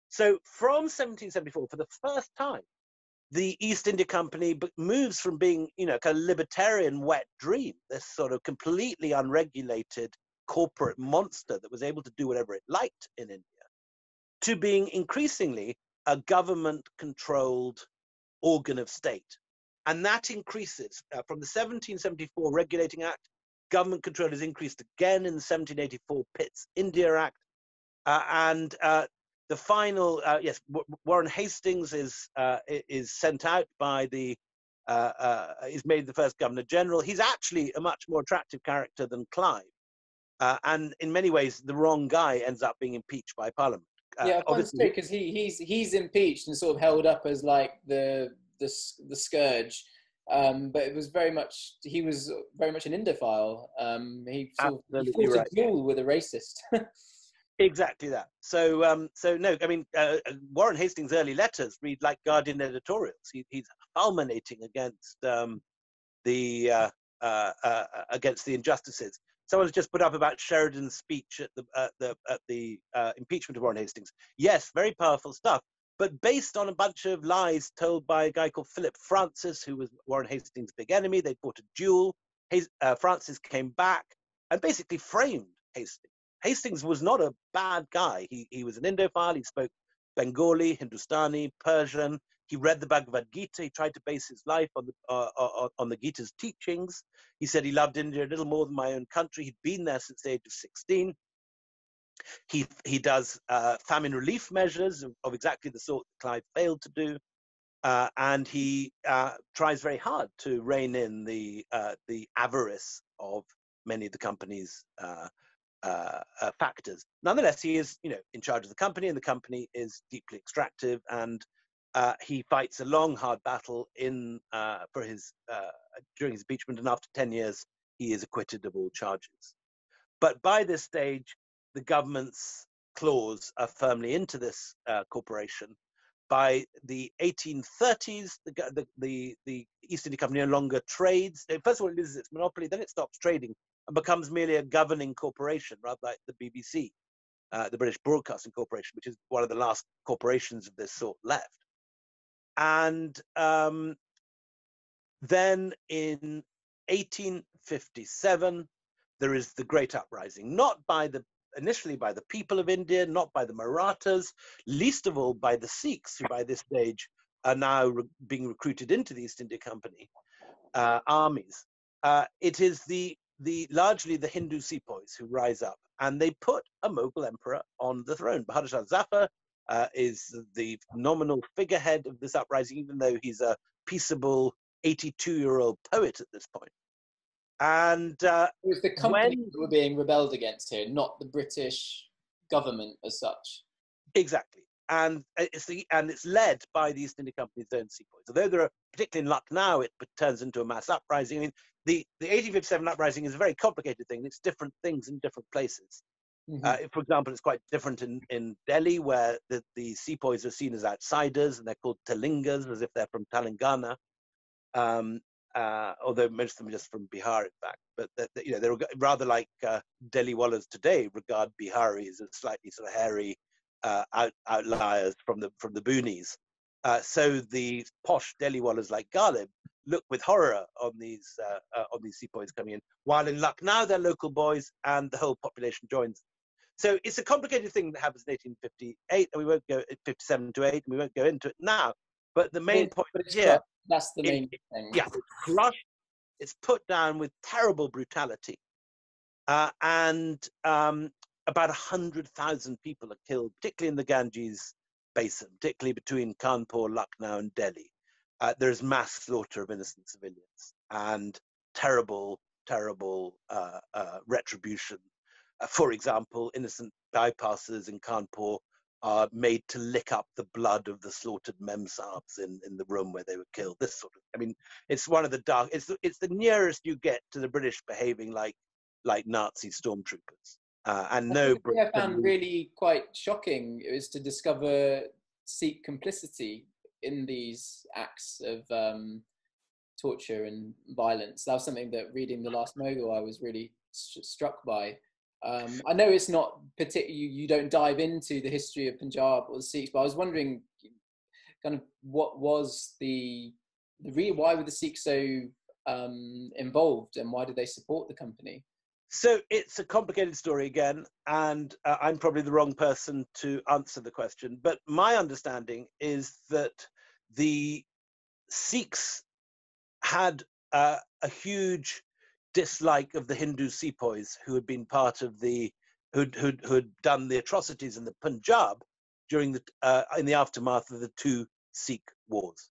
So from 1774, for the first time, the East India Company moves from being, you know, kind of libertarian wet dream, this sort of completely unregulated corporate monster that was able to do whatever it liked in India, to being increasingly a government controlled organ of state. And that increases uh, from the 1774 Regulating Act. Government control is increased again in the 1784 Pitt's India Act. Uh, and uh, the final, uh, yes, Warren Hastings is uh, is sent out by the uh, uh, is made the first governor general. He's actually a much more attractive character than Clive, and in many ways, the wrong guy ends up being impeached by Parliament.
Uh, yeah, obviously, because he he's he's impeached and sort of held up as like the the the scourge. Um, but it was very much he was very much an Indophile. Um, he sort of, he fought right. a duel with a racist.
Exactly that. So, um, so no, I mean, uh, uh, Warren Hastings' early letters read like Guardian editorials. He, he's fulminating against um, the uh, uh, uh, against the injustices. Someone's just put up about Sheridan's speech at the the, at the uh, impeachment of Warren Hastings. Yes, very powerful stuff, but based on a bunch of lies told by a guy called Philip Francis, who was Warren Hastings' big enemy. They fought a duel. Hayes, Francis came back and basically framed Hastings Hastings was not a bad guy. He, he was an Indophile. He spoke Bengali, Hindustani, Persian. He read the Bhagavad Gita. He tried to base his life on the, uh, uh, on the Gita's teachings. He said he loved India a little more than my own country. He'd been there since the age of 16. He, he does uh, famine relief measures of, of, exactly the sort that Clive failed to do. Uh, and he uh, tries very hard to rein in the, uh, the avarice of many of the company's uh, uh, factors. Nonetheless, he is, you know, in charge of the company, and the company is deeply extractive, and uh, he fights a long, hard battle in uh, for his uh, during his impeachment, and after ten years, he is acquitted of all charges. But by this stage, the government's claws are firmly into this uh, corporation. By the 1830s, the, the, the, the East India Company no longer trades. First of all, it loses its monopoly, then it stops trading and becomes merely a governing corporation, rather like the BBC, uh, the British Broadcasting Corporation, which is one of the last corporations of this sort left. And um, then in 1857, there is the Great Uprising, not by the initially by the people of India, not by the Marathas, least of all by the Sikhs, who by this stage are now re- being recruited into the East India Company uh, armies. Uh, it is the the largely the Hindu sepoys who rise up, and they put a Mughal emperor on the throne. Bahadur Shah Zafar uh, is the nominal figurehead of this uprising, even though he's a peaceable 82 year old poet at this point. And uh,
it was the company when, that were being rebelled against here, not the British government as such.
Exactly. And it's, the, and it's led by the East India Company's own sepoys. Although there are, particularly in Lucknow, it turns into a mass uprising. I mean, the, the 1857 uprising is a very complicated thing. It's different things in different places. Mm-hmm. Uh, for example, it's quite different in, in Delhi, where the, the sepoys are seen as outsiders and they're called Telingas, as if they're from Telangana. Um, uh, although most of them are just from Bihar, in fact. But the, the, you know, they're rather like uh, Delhi Wallahs today regard Biharis as slightly sort of hairy uh, out, outliers from the from the boonies. Uh, so the posh Delhi Wallahs like Ghalib look with horror on these uh, uh, on these sepoys coming in, while in Lucknow they're local boys and the whole population joins. So it's a complicated thing that happens in 1858, and we won't go 57 to 8, and we won't go into it now. But the main point here
that's the main it, thing.
Yeah, it's crushed. It's put down with terrible brutality, uh, and um, about hundred thousand people are killed, particularly in the Ganges basin, particularly between Kanpur, Lucknow, and Delhi. Uh, there's mass slaughter of innocent civilians and terrible, terrible uh, uh retribution. Uh, for example, innocent bypassers in Kanpur are made to lick up the blood of the slaughtered memsahibs in, in the room where they were killed. This sort of, I mean, it's one of the dark. It's the, it's the nearest you get to the British behaving like like Nazi stormtroopers. Uh, and no,
I found really quite shocking is to discover Sikh complicity in these acts of um, torture and violence. That was something that reading the Last Mughal I was really st- struck by. Um, I know it's not particular. You, you don't dive into the history of Punjab or the Sikhs, but I was wondering, kind of, what was the the re- why were the Sikhs so um, involved, and why did they support the company?
So it's a complicated story again, and uh, I'm probably the wrong person to answer the question. But my understanding is that the Sikhs had uh, a huge dislike of the Hindu sepoys who had been part of the who'd, who'd, who'd done the atrocities in the Punjab during the uh, in the aftermath of the two Sikh wars.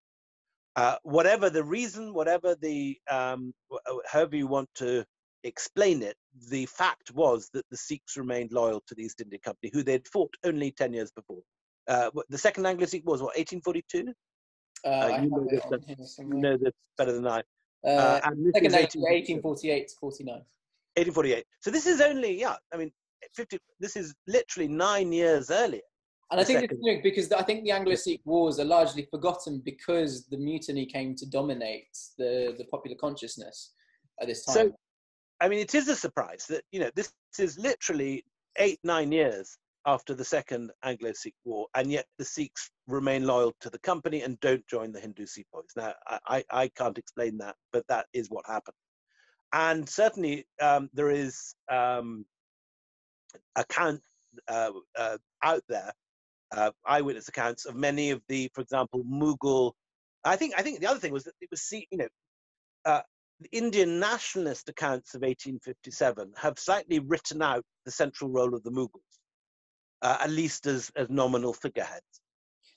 Uh, whatever the reason, whatever the um, however you want to explain it, the fact was that the Sikhs remained loyal to the East India Company, who they'd fought only ten years before. Uh, the Second Anglo-Sikh was what 1842. Uh, uh, you, know this, you know this better than I.
Uh, uh, and this second 1848 to 49.
1848. So this is only, yeah, I mean, 50, this is literally nine years earlier.
And I think second. it's because I think the Anglo-Sikh wars are largely forgotten because the mutiny came to dominate the, the popular consciousness at this time. So,
I mean, it is a surprise that, you know, this is literally eight, nine years after the Second Anglo-Sikh War, and yet the Sikhs remain loyal to the company and don't join the Hindu sepoys. Now, I, I can't explain that, but that is what happened. And certainly, um, there is um, account uh, uh, out there, uh, eyewitness accounts of many of the, for example, Mughal. I think I think the other thing was that it was see, you know, uh, the Indian nationalist accounts of 1857 have slightly written out the central role of the Mughals uh, at least as, as nominal figureheads.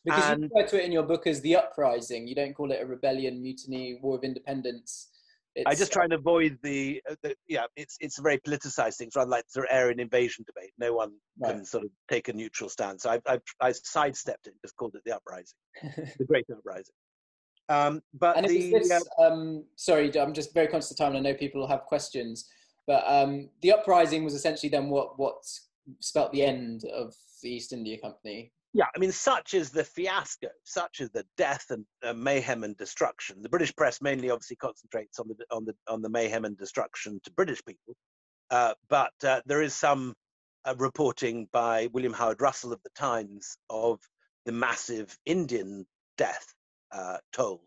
Because and, you refer to it in your book as the uprising. You don't call it a rebellion, mutiny, war of independence.
It's, I just try and avoid the, uh, the, yeah. It's it's a very politicized thing, rather like the Aryan invasion debate. No one right. can sort of take a neutral stance. I I, I sidestepped it, just called it the uprising, the Great Uprising. Um, but
and
the,
this, uh, um, sorry, I'm just very conscious of time. And I know people have questions, but um, the uprising was essentially then what what spelt the end of the East India Company.
Yeah, I mean, such is the fiasco, such is the death and uh, mayhem and destruction. The British press mainly, obviously, concentrates on the on the on the mayhem and destruction to British people, uh, but uh, there is some uh, reporting by William Howard Russell of the Times of the massive Indian death uh, toll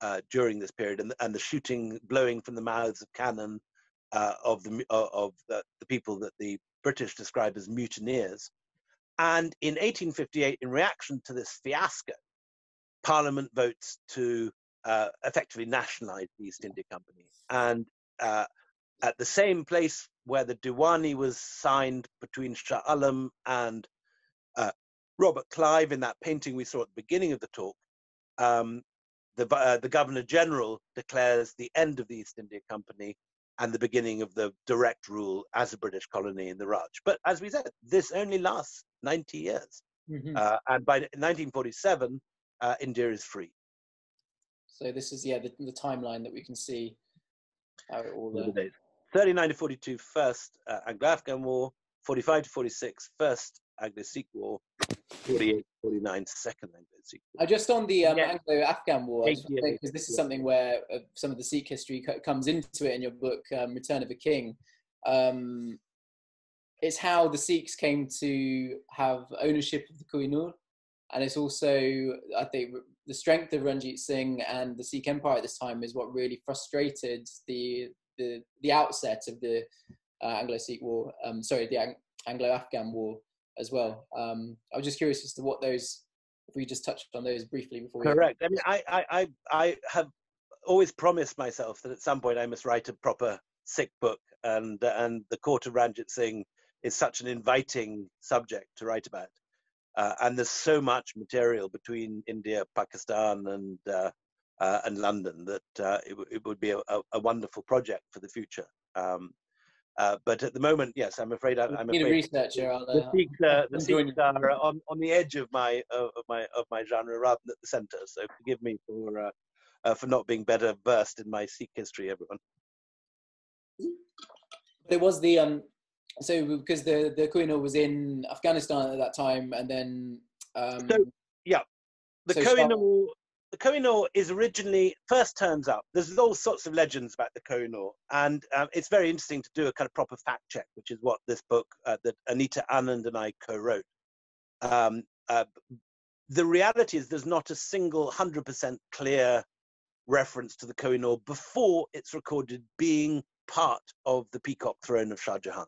uh, during this period, and, and the shooting, blowing from the mouths of cannon of the of the, the people that the British describe as mutineers. And in 1858, in reaction to this fiasco, Parliament votes to uh, effectively nationalize the East India Company. And uh, at the same place where the Diwani was signed between Shah Alam and uh, Robert Clive in that painting we saw at the beginning of the talk, um, the, uh, the Governor General declares the end of the East India Company and the beginning of the direct rule as a British colony in the Raj. But as we said, this only lasts 90 years. Mm-hmm. Uh, and by 1947, uh, India is free.
So this is, yeah, the, the timeline that we can see how it all...
Uh... 39 to 42, first uh, Anglo-Afghan War, 45 to 46, first Anglo-Sikh War, 48 49, second Anglo-Sikh
War. Uh, just on the um, yeah. Anglo-Afghan War, because this is something where uh, some of the Sikh history comes into it in your book, um, Return of a King. Um, it's how the Sikhs came to have ownership of the Kohinoor, and it's also, I think, the strength of Ranjit Singh and the Sikh Empire at this time is what really frustrated the the, the outset of the uh, Anglo-Sikh War. Um, sorry, the Ang- Anglo-Afghan War as well. Um, I was just curious as to what those, if we just touched on those briefly before.
Correct. I mean, I, I, I have always promised myself that at some point I must write a proper Sikh book, and and the court of Ranjit Singh is such an inviting subject to write about. Uh, and there's so much material between India, Pakistan, and uh, uh, and London that uh, it, it, would be a, a, wonderful project for the future. Um, uh, but at the moment, yes, I'm afraid I'm, I'm
afraid
a
researcher.
I'll, the Sikhs, uh, the Sikhs are on, on the edge of my of my of my genre rather than at the centre. So forgive me for uh, uh, for not being better versed in my Sikh history, everyone.
But It was the um, so because the the Kohinoor was in Afghanistan at that time, and then um,
so yeah, the so Kohinoor the Kohinoor is originally first turns up. There's all sorts of legends about the Kohinoor, and um, it's very interesting to do a kind of proper fact check, which is what this book uh, that Anita Anand and I co-wrote. Um, uh, the reality is there's not a single 100% clear reference to the Kohinoor before it's recorded being part of the peacock throne of Shah Jahan.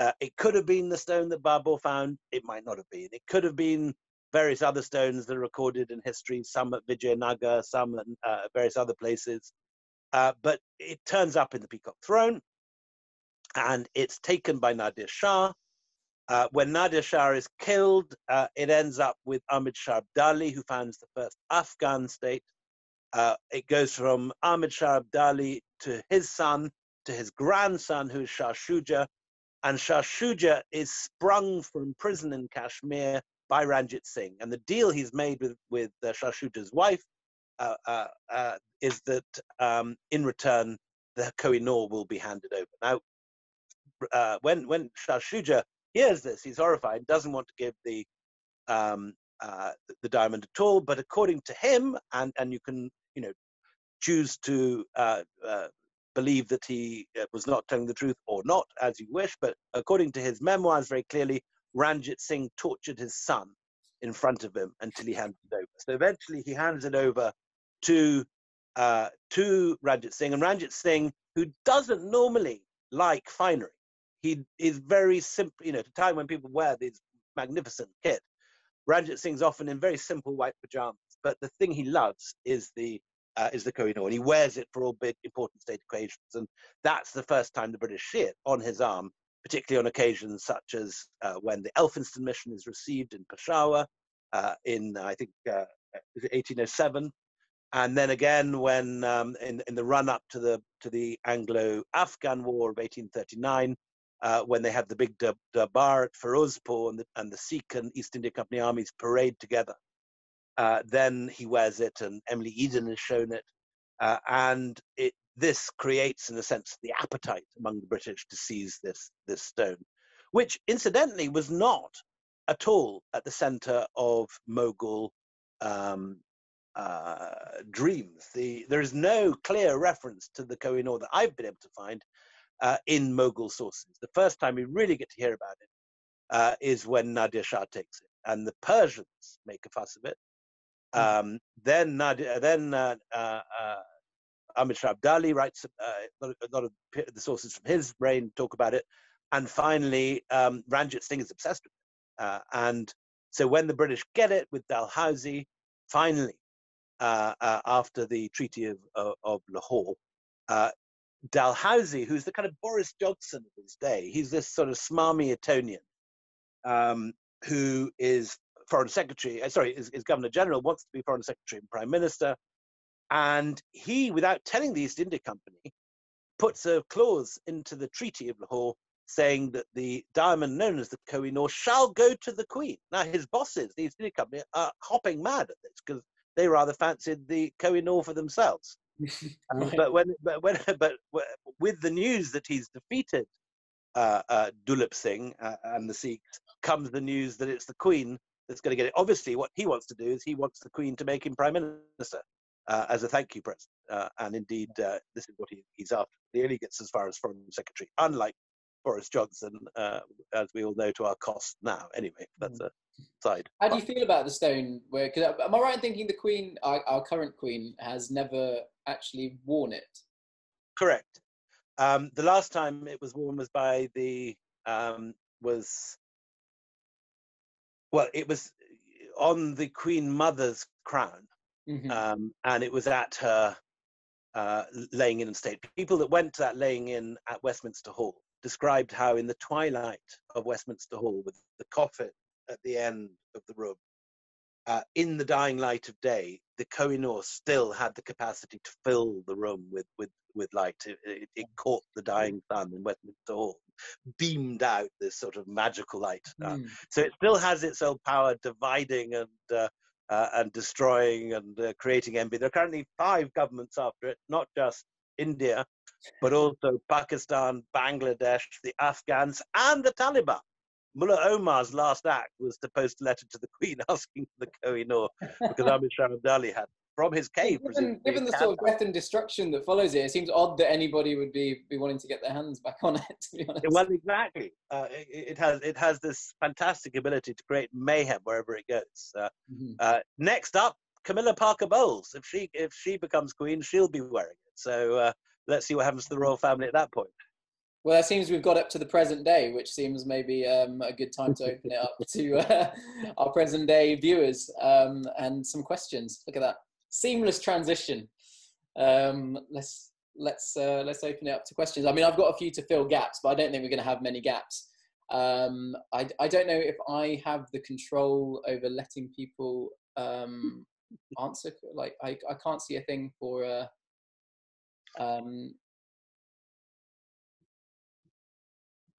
Uh, it could have been the stone that Babur found. It might not have been. It could have been various other stones that are recorded in history, some at Vijayanagar, some at uh, various other places. Uh, but it turns up in the Peacock Throne, and it's taken by Nadir Shah. Uh, when Nadir Shah is killed, uh, it ends up with Ahmed Shah Abdali, who founds the first Afghan state. Uh, it goes from Ahmed Shah Abdali to his son, to his grandson, who is Shah Shuja. And Shah Shuja is sprung from prison in Kashmir by Ranjit Singh. And the deal he's made with, with uh, Shah Shuja's wife uh, uh, uh, is that um, in return, the Kohinoor will be handed over. Now, uh, when, when Shah Shuja hears this, he's horrified, doesn't want to give the, um, uh, the diamond at all. But according to him, and, and you can, you know, choose to believe that he was not telling the truth or not, as you wish. But according to his memoirs, very clearly, Ranjit Singh tortured his son in front of him until he handed it over. So eventually he hands it over to uh, to Ranjit Singh, and Ranjit Singh, who doesn't normally like finery, he is very simple. You know, at a time when people wear these magnificent kit, Ranjit Singh's often in very simple white pajamas. But the thing he loves is the uh, is the Kohinoor, and he wears it for all big important state occasions. And that's the first time the British see it on his arm particularly on occasions such as uh, when the Elphinstone mission is received in Peshawar uh, in, I think, uh, 1807. And then again, when um, in, in the run up to the, to the Anglo Afghan War of 1839, uh, when they had the big Darbar at Firozpur and the, and the Sikh and East India Company armies parade together. Uh, then he wears it, and Emily Eden has shown it. Uh, and it this creates, in a sense, the appetite among the British to seize this, this stone, which incidentally was not at all at the center of Mughal um, uh, dreams. The, there is no clear reference to the Kohinoor that I've been able to find uh, in Mughal sources. The first time we really get to hear about it uh, is when Nadir Shah takes it, and the Persians make a fuss of it. Hmm. Um, then Nadir, then uh, uh, uh, Abdali writes uh, a lot of the sources from his brain talk about it. And finally, um, Ranjit Singh is obsessed with it. Uh, and so when the British get it with Dalhousie, finally, uh, uh after the Treaty of, of, of Lahore, uh, Dalhousie, who's the kind of Boris Johnson of his day, he's this sort of smarmy Etonian um, who is foreign secretary, uh, sorry, is, his governor general wants to be foreign secretary and prime minister. And he, without telling the East India Company, puts a clause into the Treaty of Lahore saying that the diamond known as the Kohinoor shall go to the Queen. Now, his bosses, the East India Company, are hopping mad at this because they rather fancied the Kohinoor for themselves. Um. But when, but when, but with the news that he's defeated uh, uh, Duleep Singh uh, and the Sikhs, comes the news that it's the Queen that's going to get it. Obviously, what he wants to do is he wants the Queen to make him Prime Minister uh, as a thank you present. Uh, and indeed, uh, this is what he, he's after. He only gets as far as Foreign Secretary, unlike Boris Johnson, as we all know to our cost now. Anyway, that's mm. a side.
How do you feel about the stone? Where, cause, am I right in thinking the Queen, our, our current Queen, has never actually worn it?
Correct. Um, the last time it was worn was by the um, was well, it was on the Queen Mother's crown, mm-hmm. um, and it was at her uh, laying in of state. People that went to that laying in at Westminster Hall described how, in the twilight of Westminster Hall, with the coffin at the end of the room, uh, in the dying light of day, the Kohinoor still had the capacity to fill the room with with with light. It, it, it caught the dying sun in Westminster Hall, beamed out this sort of magical light. Uh, mm. So it still has its own power, dividing and uh, uh, and destroying and uh, creating envy. There are currently five governments after it, not just India, but also Pakistan, Bangladesh, the Afghans, and the Taliban. Mullah Omar's last act was to post a letter to the Queen asking for the Kohinoor because Amir Shah Abdali had from his cave.
Given, given the sort of death and destruction that follows it, it seems odd that anybody would be, be wanting to get their hands back on it. To be honest.
Well, exactly. Uh, it, it, has it has this fantastic ability to create mayhem wherever it goes. Uh, mm-hmm. uh, next up, Camilla Parker Bowles. If she if she becomes queen, she'll be wearing it. So uh, let's see what happens to the royal family at that point.
Well, it seems we've got up to the present day, which seems maybe um, a good time to open it up to uh, our present day viewers um, and some questions. Look at that seamless transition. Um, let's let's uh, let's open it up to questions. I mean, I've got a few to fill gaps, but I don't think we're going to have many gaps. Um, I I don't know if I have the control over letting people um, answer. Like I I can't see a thing for. Uh, um,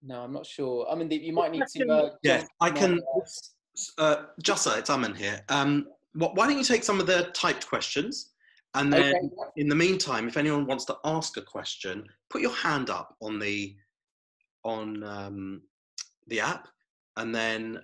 no, I'm not sure. I mean, you might need to. Uh,
yeah, I can. Uh, Jassa, it's Aman here. Um, why don't you take some of the typed questions? And then okay. in the meantime, if anyone wants to ask a question, put your hand up on the on um, the app, and then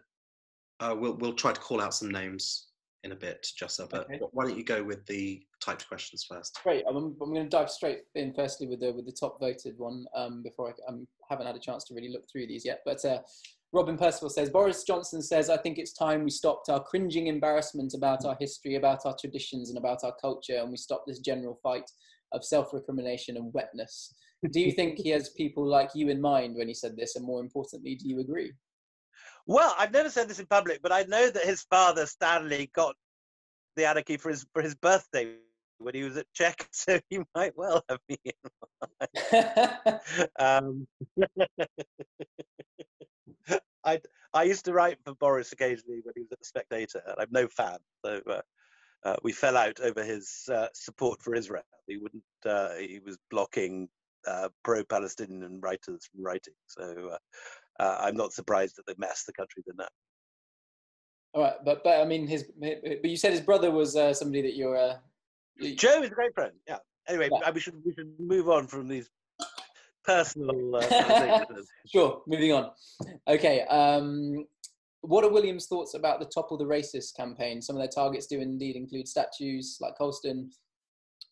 uh, we'll we'll try to call out some names in a bit, Jassa. But okay. why don't you go with the typed questions first?
Great. I'm, I'm going to dive straight in firstly with the with the top voted one um, before I, I haven't had a chance to really look through these yet. But uh, Robin Percival says Boris Johnson says, I think it's time we stopped our cringing embarrassment about our history, about our traditions, and about our culture, and we stop this general fight of self recrimination and wetness. Do you think he has people like you in mind when he said this? And more importantly, do you agree?
Well, I've never said this in public, but I know that his father, Stanley, got the anarchy for his, for his birthday when he was at Czech, so he might well have me in mind. um, I I used to write for Boris occasionally when he was at the Spectator, and I'm no fan. So uh, uh, we fell out over his uh, support for Israel. He wouldn't. Uh, he was blocking uh, pro-Palestinian writers from writing. So uh, I'm not surprised at the mess the country's in now.
All right, but but I mean, his but you said his brother was somebody that you're.
Jo is a great friend. Yeah. Anyway, yeah. we should we should move on from these personal. Uh,
sure, moving on. Okay. Um, what are William's thoughts about the Topple the Racist campaign? Some of their targets do indeed include statues like Colston,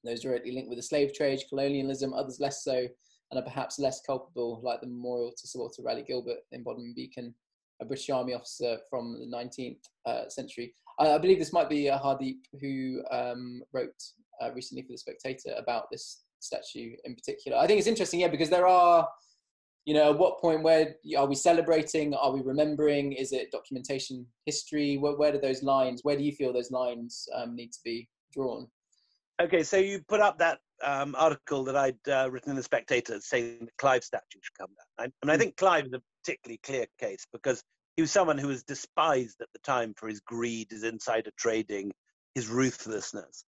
those directly linked with the slave trade, colonialism, others less so, and are perhaps less culpable, like the memorial to Sir Walter Raleigh Gilbert in Bodmin Beacon, a British Army officer from the 19th uh, century. I, I, believe this might be uh, Hardeep who um, wrote uh, recently for The Spectator about this statue in particular. I think it's interesting, yeah, because there are, you know, at what point where are we celebrating? Are we remembering? Is it documentation history? Where, where do those lines? Where do you feel those lines um, need to be drawn?
Okay, so you put up that um, article that I'd uh, written in the Spectator saying that Clive statue should come down. I, I mean, I hmm. think Clive is a particularly clear case because he was someone who was despised at the time for his greed, his insider trading, his ruthlessness.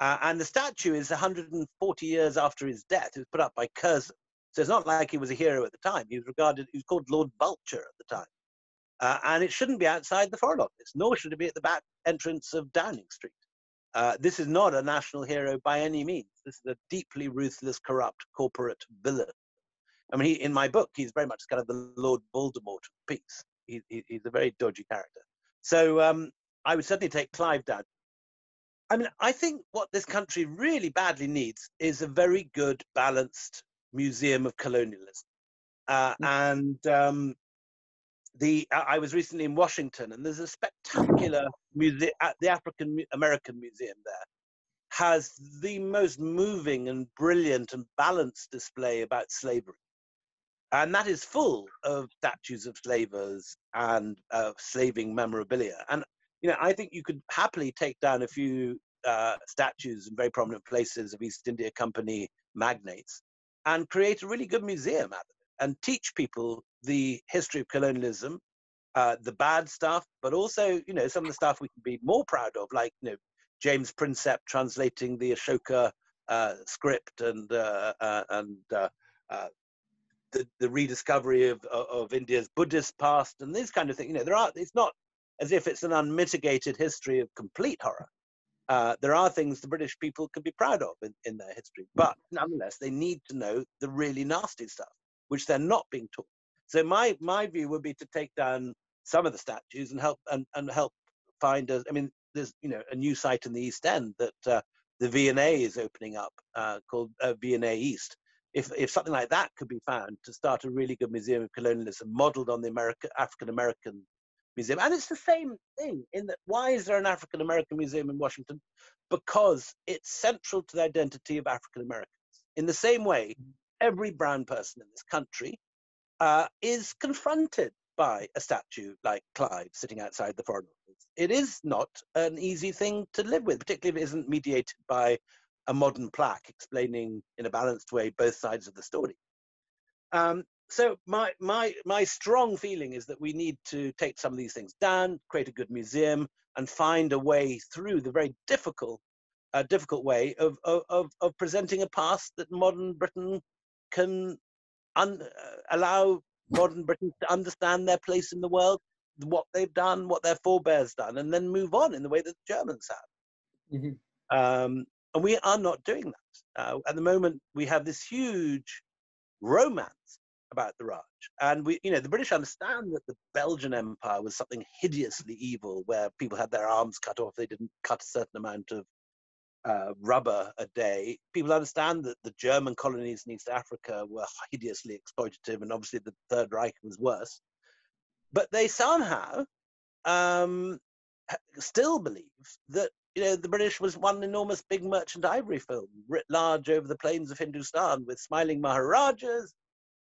Uh, and the statue is 140 years after his death. It was put up by Curzon. So it's not like he was a hero at the time. He was regarded, he was called Lord Vulture at the time. Uh, and it shouldn't be outside the Foreign Office, nor should it be at the back entrance of Downing Street. Uh, this is not a national hero by any means. This is a deeply ruthless, corrupt corporate villain. I mean, he, in my book, he's very much kind of the Lord Voldemort of peace. He, he, he's a very dodgy character. So um, I would certainly take Clive down. I mean, I think what this country really badly needs is a very good, balanced museum of colonialism. Uh, mm. and um, the I was recently in Washington, and there's a spectacular museum. At the African American Museum there has the most moving and brilliant and balanced display about slavery and that is full of statues of slavers and uh, slaving memorabilia. And you know, I think you could happily take down a few uh, statues in very prominent places of East India Company magnates and create a really good museum out of it and teach people the history of colonialism, uh, the bad stuff, but also you know some of the stuff we can be more proud of, like you know James Prinsep translating the Ashoka uh, script and uh, uh, and the, the rediscovery of, of India's Buddhist past and these kind of things. You know, there are. It's not as if it's an unmitigated history of complete horror. Uh, there are things the British people can be proud of in, in their history, but nonetheless, they need to know the really nasty stuff, which they're not being taught. So my my view would be to take down some of the statues and help and, and help find a. I mean, there's you know a new site in the East End that uh, the V&A is opening up uh, called uh, V&A East, if, if something like that could be found to start a really good museum of colonialism modeled on the African American museum. And it's the same thing in that why is there an African American museum in Washington? Because it's central to the identity of African Americans. In the same way, every brown person in this country uh, is confronted by a statue like Clive sitting outside the Foreign Office. It is not an easy thing to live with, particularly if it isn't mediated by a modern plaque explaining in a balanced way both sides of the story. Um, so my my my strong feeling is that we need to take some of these things down, create a good museum, and find a way through the very difficult uh, difficult way of, of of presenting a past that modern Britain can un, uh, allow modern Britain to understand their place in the world, what they've done, what their forebears done, and then move on in the way that the Germans have. Mm-hmm. Um, and we are not doing that. Uh, at the moment, we have this huge romance about the Raj. And we, you know, the British understand that the Belgian Empire was something hideously evil, where people had their arms cut off, they didn't cut a certain amount of uh, rubber a day. People understand that the German colonies in East Africa were hideously exploitative, and obviously the Third Reich was worse. But they somehow um, still believe that you know, the British was one enormous big merchant ivory film writ large over the plains of Hindustan with smiling Maharajas,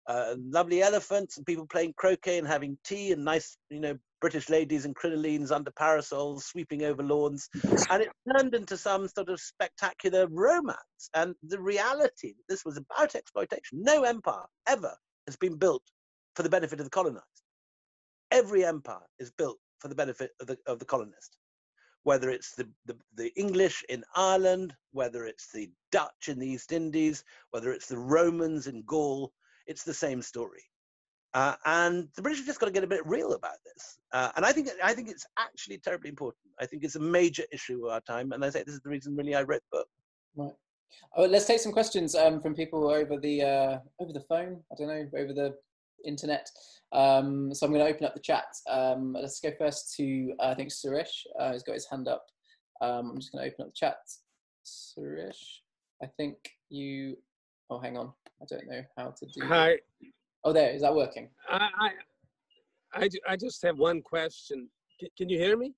uh, lovely elephants, and people playing croquet and having tea, and nice, you know, British ladies in crinolines under parasols sweeping over lawns. And it turned into some sort of spectacular romance. And the reality this was about exploitation. No empire ever has been built for the benefit of the colonized. Every empire is built for the benefit of the, of the colonist whether it's the, the, the, English in Ireland, whether it's the Dutch in the East Indies, whether it's the Romans in Gaul, it's the same story. Uh, and the British have just got to get a bit real about this. Uh, and I think I think it's actually terribly important. I think it's a major issue of our time. And I say this is the reason really I wrote the book.
Right. Oh, let's take some questions um, from people over the uh, over the phone. I don't know over the internet. Um, so I'm going to open up the chat. Um, let's go first to, uh, I think, Suresh. Uh, he's got his hand up. Um, I'm just going to open up the chat. Suresh, I think you, oh, hang on. I don't know how to do
Hi.
Oh, there, is that working?
I, I, I just have one question. Can, can you hear me?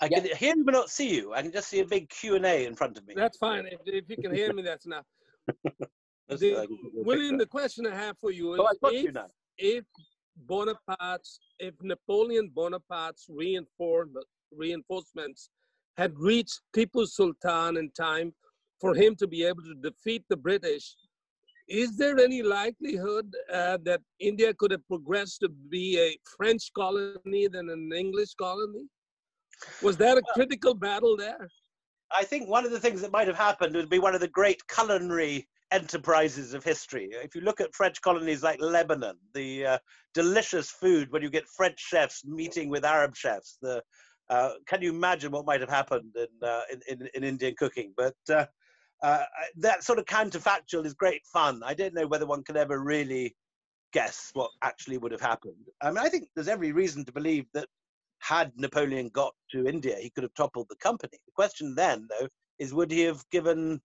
I can hear you but not see you. I can just see a big Q&A in front of me.
That's fine. If, if you can hear me, that's enough. The, William, the question I have for you is oh, if, you if Bonaparte's, if Napoleon Bonaparte's reinforcements had reached Tipu Sultan in time for him to be able to defeat the British, is there any likelihood uh, that India could have progressed to be a French colony than an English colony? Was that a critical battle there?
I think one of the things that might have happened would be one of the great culinary enterprises of history. If you look at French colonies like Lebanon, the uh, delicious food when you get French chefs meeting with Arab chefs, the uh, can you imagine what might have happened in, uh, in, in, in, Indian cooking? But uh, uh, that sort of counterfactual is great fun. I don't know whether one can ever really guess what actually would have happened. I mean, I think there's every reason to believe that had Napoleon got to India, he could have toppled the company. The question then, though, is would he have given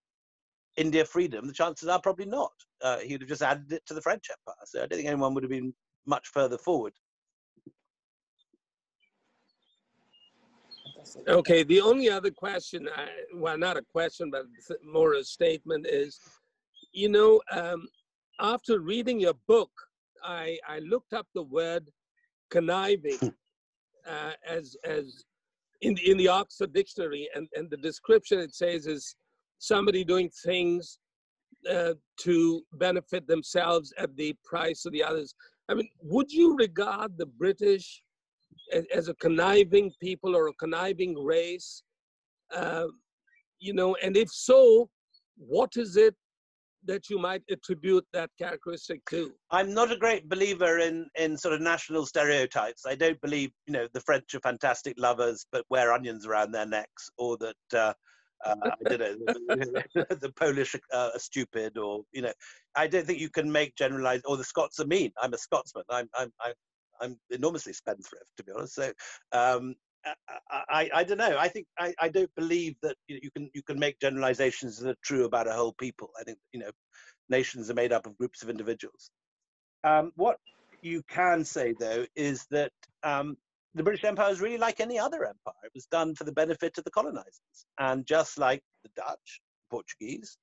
India freedom? The chances are probably not. Uh, he would have just added it to the French Empire. So I don't think anyone would have been much further forward.
Okay, the only other question, I, well, not a question, but more a statement is, you know, um, after reading your book, I, I looked up the word conniving uh, as, as in, the, in the Oxford Dictionary, and, and the description it says is somebody doing things uh, to benefit themselves at the price of the others. I mean, would you regard the British as, a conniving people or a conniving race? Uh, you know, and if so, what is it that you might attribute that characteristic to?
I'm not a great believer in in sort of national stereotypes. I don't believe you know the French are fantastic lovers but wear onions around their necks, or that uh, uh, I don't know the, Polish uh, are stupid, or you know I don't think you can make generalize. Or the Scots are mean. I'm a Scotsman. I'm I'm I'm, I'm enormously spendthrift to be honest. So um, I, I, don't know. I think I, I don't believe that you can you can make generalizations that are true about a whole people. I think you know nations are made up of groups of individuals. Um, what you can say though is that um, the British Empire was really like any other empire. It was done for the benefit of the colonizers, and just like the Dutch, Portuguese,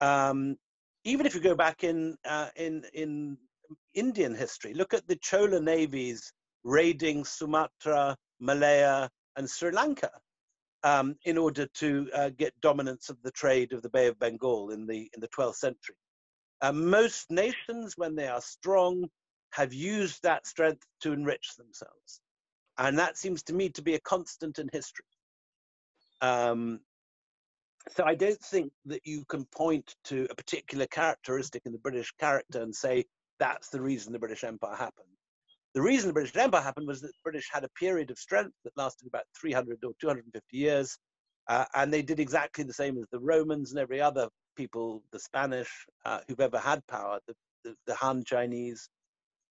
um, even if you go back in uh, in in Indian history, look at the Chola navies raiding Sumatra Malaya, and Sri Lanka um, in order to uh, get dominance of the trade of the Bay of Bengal in the, in the 12th century. Uh, most nations, when they are strong, have used that strength to enrich themselves. And that seems to me to be a constant in history. Um, so I don't think that you can point to a particular characteristic in the British character and say that's the reason the British Empire happened. The reason the British Empire happened was that the British had a period of strength that lasted about 300 or 250 years, uh, and they did exactly the same as the Romans and every other people, the Spanish, uh, who've ever had power, the, the, the Han Chinese,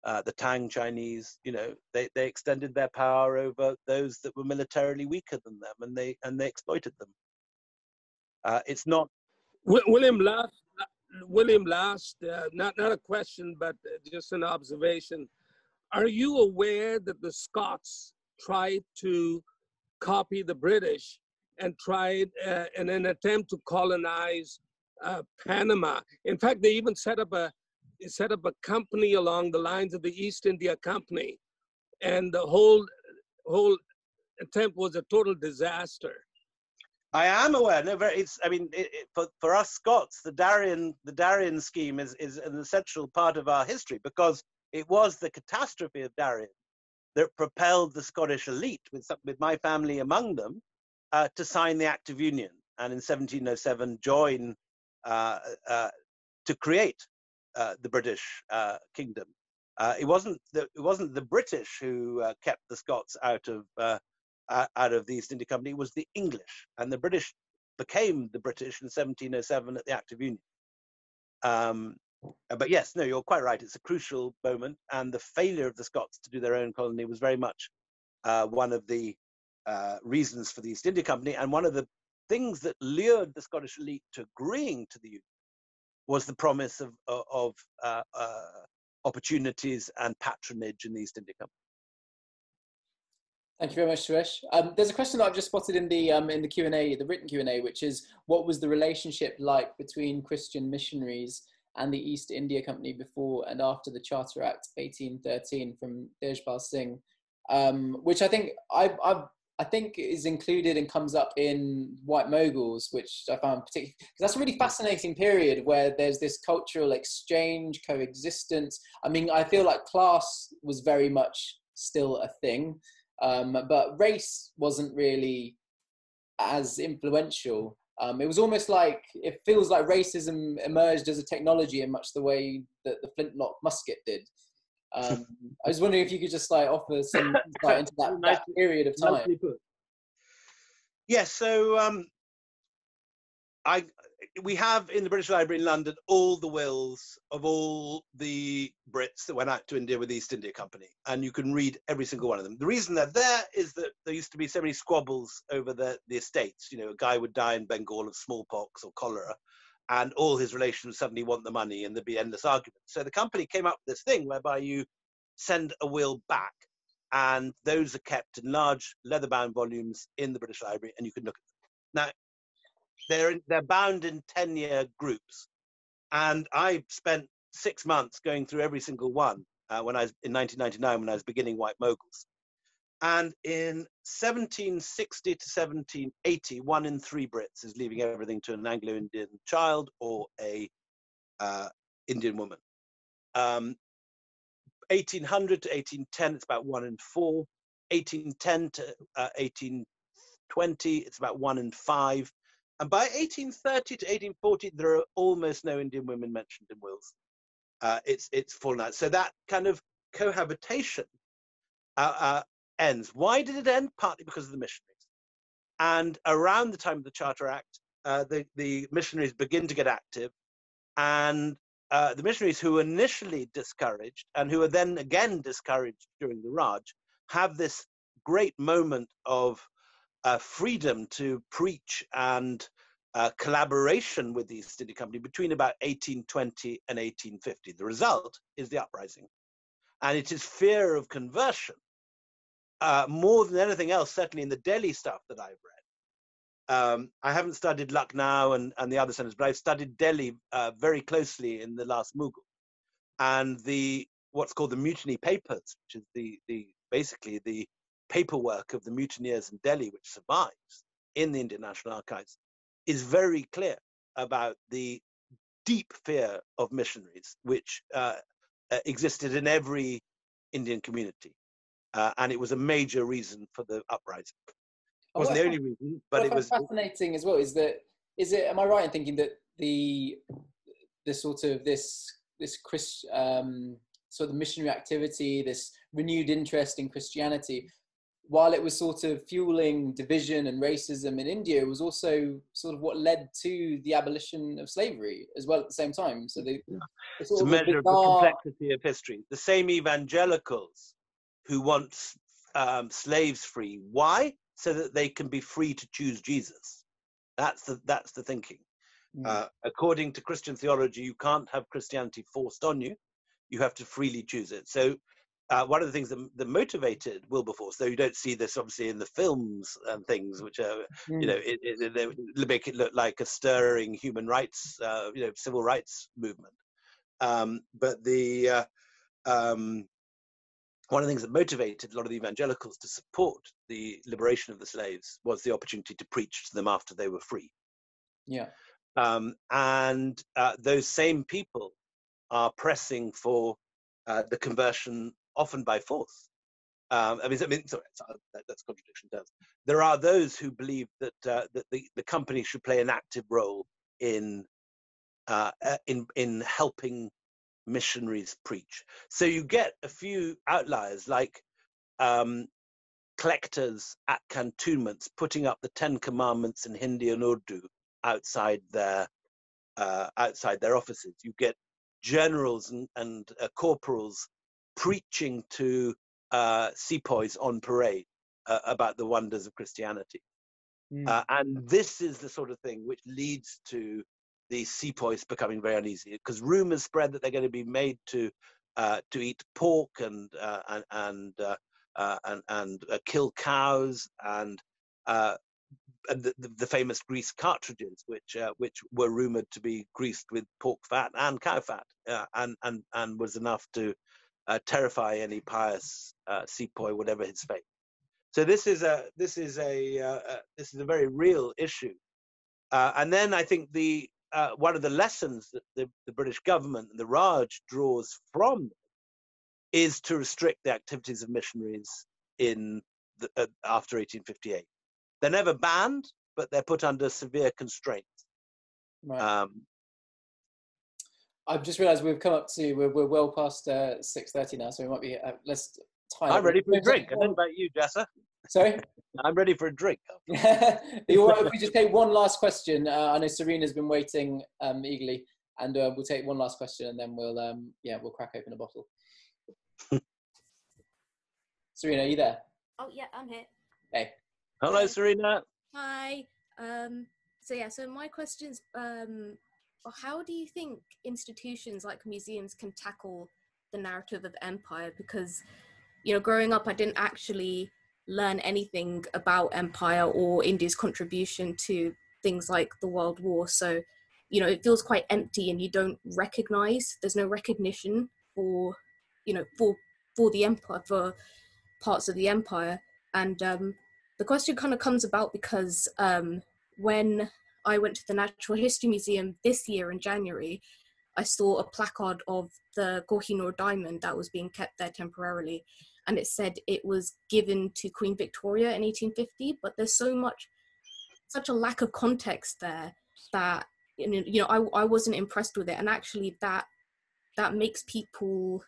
uh, the Tang Chinese, you know, they, they extended their power over those that were militarily weaker than them, and they and they exploited them. Uh, it's not.
William last, William last, uh, not not a question, but just an observation. Are you aware that the Scots tried to copy the British and tried uh, in an attempt to colonize uh, Panama? In fact, they even set up a set up a company along the lines of the East India Company, and the whole whole attempt was a total disaster.
I am aware. No, it's. I mean, it, it, for for us Scots, the Darien the Darien scheme is is an essential part of our history because it was the catastrophe of Darien that propelled the Scottish elite, with, with my family among them, uh, to sign the Act of Union and in 1707 join uh, uh, to create uh, the British uh, kingdom. Uh, it wasn't the it wasn't the British who kept the Scots out of out of the East India Company. It was the English, and the British became the British in 1707 at the Act of Union. Um, uh, but yes, no, you're quite right. It's a crucial moment, and the failure of the Scots to do their own colony was very much uh, one of the uh, reasons for the East India Company, and one of the things that lured the Scottish elite to agreeing to the union was the promise of of uh, uh, opportunities and patronage in the East India Company.
Thank you very much, Suresh. Um, there's a question that I've just spotted in the um, in the Q and A, the written Q and A, which is what was the relationship like between Christian missionaries and the East India Company before and after the Charter Act 1813 from Tejpal Singh, um, which I think I've, I've, I think is included and comes up in White Mughals, which I found particularly because that's a really fascinating period where there's this cultural exchange, coexistence. I mean, I feel like class was very much still a thing, um, but race wasn't really as influential. Um, it was almost like it feels like racism emerged as a technology in much the way that the flintlock musket did. Um, I was wondering if you could just like offer some insight into that, that period of time.
Yes, so um, I we have in the British Library in London all the wills of all the Brits that went out to India with the East India Company, and you can read every single one of them. The reason they're there is that there used to be so many squabbles over the, the estates. You know, a guy would die in Bengal of smallpox or cholera, and all his relations suddenly want the money and there'd be endless arguments. So the company came up with this thing whereby you send a will back and those are kept in large leather bound volumes in the British Library and you can look at them. Now, they're, they're bound in 10 year groups. And I spent six months going through every single one uh, when I was in 1999 when I was beginning White Mughals. And in 1760 to 1780, one in three Brits is leaving everything to an Anglo-Indian child or a uh, Indian woman. Um, 1800 to 1810, it's about one in four. 1810 to uh, 1820, it's about one in five. And by 1830 to 1840, there are almost no Indian women mentioned in wills. Uh, it's it's fallen out. So that kind of cohabitation uh, uh ends. Why did it end? Partly because of the missionaries. And around the time of the Charter Act, uh, the, the missionaries begin to get active. And uh, the missionaries who were initially discouraged and who are then again discouraged during the Raj have this great moment of uh, freedom to preach and uh, collaboration with the East India Company between about 1820 and 1850. The result is the uprising. And it is fear of conversion uh, more than anything else, certainly in the Delhi stuff that I've read. Um, I haven't studied Lucknow and, and the other centers, but I've studied Delhi uh, very closely in the last Mughal. And the what's called the mutiny papers, which is the, the basically the paperwork of the mutineers in Delhi, which survives in the Indian National Archives, is very clear about the deep fear of missionaries, which uh, uh existed in every Indian community uh, and it was a major reason for the uprising. It wasn't the only reason, but it was
fascinating as well. Is that is it? Am I right in thinking that the the sort of this this Christ um, sort of missionary activity, this renewed interest in Christianity, while it was sort of fueling division and racism in India, was also sort of what led to the abolition of slavery as well at the same time. So they,
yeah. it's a measure of the complexity of history. The same evangelicals who wants um, slaves free. Why? So that they can be free to choose Jesus. That's the that's the thinking. Mm. Uh, according to Christian theology, you can't have Christianity forced on you. You have to freely choose it. So uh, one of the things that, that, motivated Wilberforce, though you don't see this obviously in the films and things, which are, mm. you know, it, it, they make it look like a stirring human rights, uh, you know, civil rights movement. Um, but the uh, um, one of the things that motivated a lot of the evangelicals to support the liberation of the slaves was the opportunity to preach to them after they were free.
Yeah.
Um, and uh, those same people are pressing for uh, the conversion, often by force. Um, I mean, I mean sorry, that, that's contradiction terms. There are those who believe that uh, that the, the company should play an active role in uh, uh, in in helping missionaries preach. So you get a few outliers like um, collectors at cantonments putting up the Ten Commandments in Hindi and Urdu outside their uh, outside their offices. You get generals and, and uh, corporals preaching to uh, sepoys on parade uh, about the wonders of Christianity. Mm. and this is the sort of thing which leads to the sepoys becoming very uneasy because rumors spread that they're going to be made to uh, to eat pork and uh, and and uh, uh and, and uh, kill cows and uh, and the, the, famous grease cartridges, which which were rumored to be greased with pork fat and cow fat, and and and was enough to terrify any pious sepoy, whatever his faith. So this is a this is a uh, uh, this is a very real issue. Uh, and then I think the uh, one of the lessons that the, the British government and the Raj draws from is to restrict the activities of missionaries in the, uh, after 1858. They're never banned, but they're put under severe constraints.
Right. Um, I've just realised we've come up to we're, we're well past uh, six thirty now, so we might be uh, let's.
I'm ready for a drink. I don't know about you, Jassa.
Sorry.
I'm ready for a drink.
if we just take one last question, uh, I know Serena's been waiting um, eagerly, and uh, we'll take one last question, and then we'll um, yeah we'll crack open a bottle. Serena, are you there?
Oh yeah, I'm here.
Hey.
Hello, Serena.
Hi. Um, so yeah, so my questions. Um, how do you think institutions like museums can tackle the narrative of empire? Because you know, growing up, I didn't actually learn anything about empire or India's contribution to things like the World War. So, you know, it feels quite empty, and you don't recognize. There's no recognition for, you know, for for the empire for parts of the empire. And um, the question kind of comes about because um, when I went to the Natural History Museum this year in January, I saw a placard of the Kohinoor diamond that was being kept there temporarily and it said it was given to Queen Victoria in 1850. But there's so much, such a lack of context there that you know I, I wasn't impressed with it, and actually that that makes people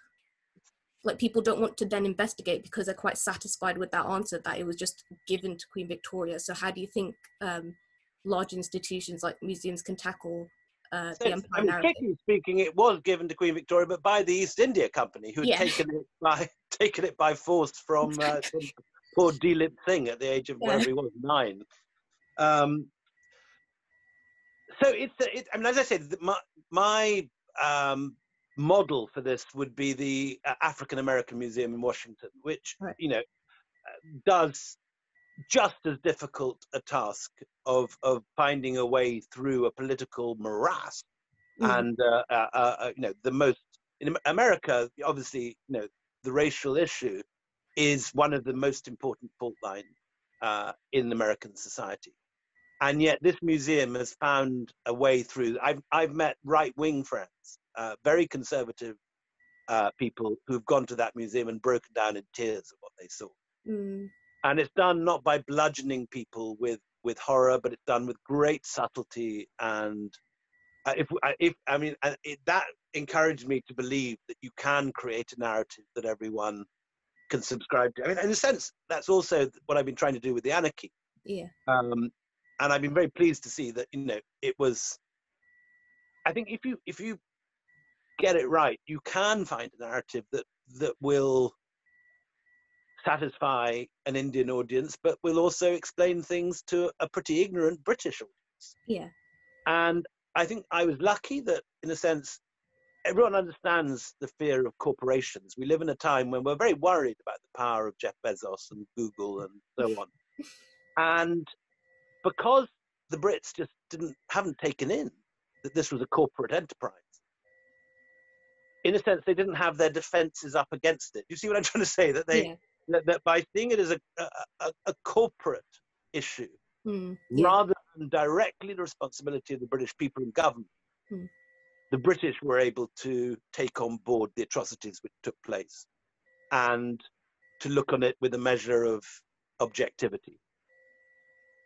like people don't want to then investigate because they're quite satisfied with that answer that it was just given to Queen Victoria. So how do you think um, large institutions like museums can tackle uh, the empire I mean,
narrative. speaking, it was given to Queen Victoria, but by the East India Company, who had yeah. taken it by taken it by force from, uh, from poor Duleep Singh at the age of yeah. whatever he was, nine. Um, so it's, it, I mean, as I said, my, my um, model for this would be the uh, African American Museum in Washington, which right. you know does just as difficult a task of of finding a way through a political morass, mm. and uh, uh, uh, uh, you know the most in America, obviously, you know the racial issue is one of the most important fault lines uh, in American society, and yet this museum has found a way through. I've I've met right wing friends, uh, very conservative people who've gone to that museum and broken down in tears at what they saw. Mm and it's done not by bludgeoning people with with horror, but it's done with great subtlety. And uh, if uh, if I mean uh, it, that encouraged me to believe that you can create a narrative that everyone can subscribe to. I mean, in a sense, that's also what I've been trying to do with the anarchy.
Yeah.
Um, and I've been very pleased to see that you know it was. I think if you if you get it right, you can find a narrative that that will satisfy an Indian audience, but will also explain things to a pretty ignorant British audience.
Yeah.
And I think I was lucky that, in a sense, everyone understands the fear of corporations. We live in a time when we're very worried about the power of Jeff Bezos and Google and so on. and because the Brits just didn't haven't taken in that this was a corporate enterprise, in a sense, they didn't have their defenses up against it. You see what I'm trying to say? That they yeah that, that by seeing it as a, a, a corporate issue mm, yeah. rather than directly the responsibility of the British people and government, mm. the British were able to take on board the atrocities which took place and to look on it with a measure of objectivity.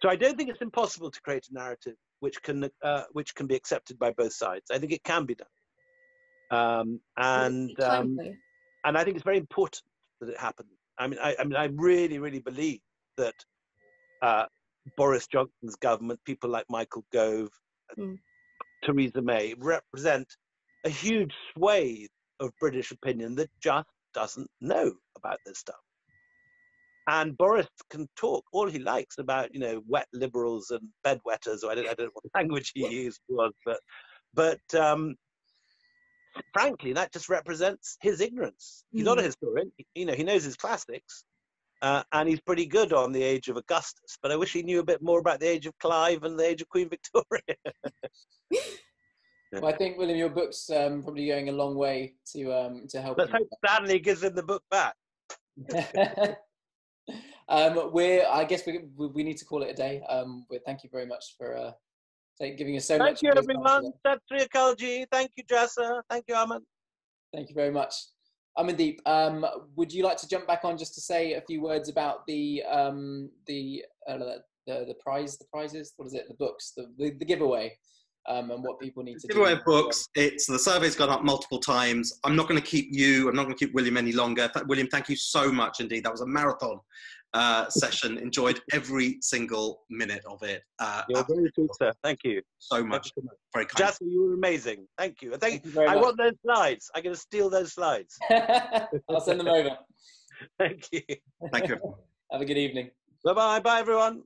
So I don't think it's impossible to create a narrative which can uh, which can be accepted by both sides. I think it can be done, um, and um, and I think it's very important that it happens. I mean, I, I mean, I really, really believe that uh, Boris Johnson's government, people like Michael Gove, mm. Theresa May, represent a huge swathe of British opinion that just doesn't know about this stuff. And Boris can talk all he likes about, you know, wet liberals and bedwetters, or I don't, I don't know what language he used was, but, but um, frankly, that just represents his ignorance. He's mm. not a hmm. historian. You know, he knows his classics, uh, and he's pretty good on the age of Augustus. But I wish he knew a bit more about the age of Clive and the age of Queen Victoria.
well, I think William, your book's um, probably going a long way to um, to help.
Let's hope Stanley gives him the book back.
um, we're. I guess we, we, we need to call it a day. Um, we thank you very much for uh, giving us so
Thank
much.
you, everyone. Sat Sri Akal ji. Thank you, Jassa. Thank you, Aman.
Thank you very much. Amandeep, um, would you like to jump back on just to say a few words about the um, the, uh, the the prize, the prizes? What is it? The books, the the, the giveaway, um, and what people need to
giveaway
do.
books. It's the survey's gone up multiple times. I'm not going to keep you. I'm not going to keep William any longer. William, thank you so much indeed. That was a marathon uh, session. Enjoyed every single minute of it. Uh,
You're very sweet, sir. Thank you
so much.
so much.
Very kind.
Jassa, you were amazing. Thank you. Thank,
Thank you very
I
much.
want those slides. I'm going to steal those slides.
I'll send them over.
Thank you.
Thank you.
Have a good evening.
Bye bye. Bye, everyone.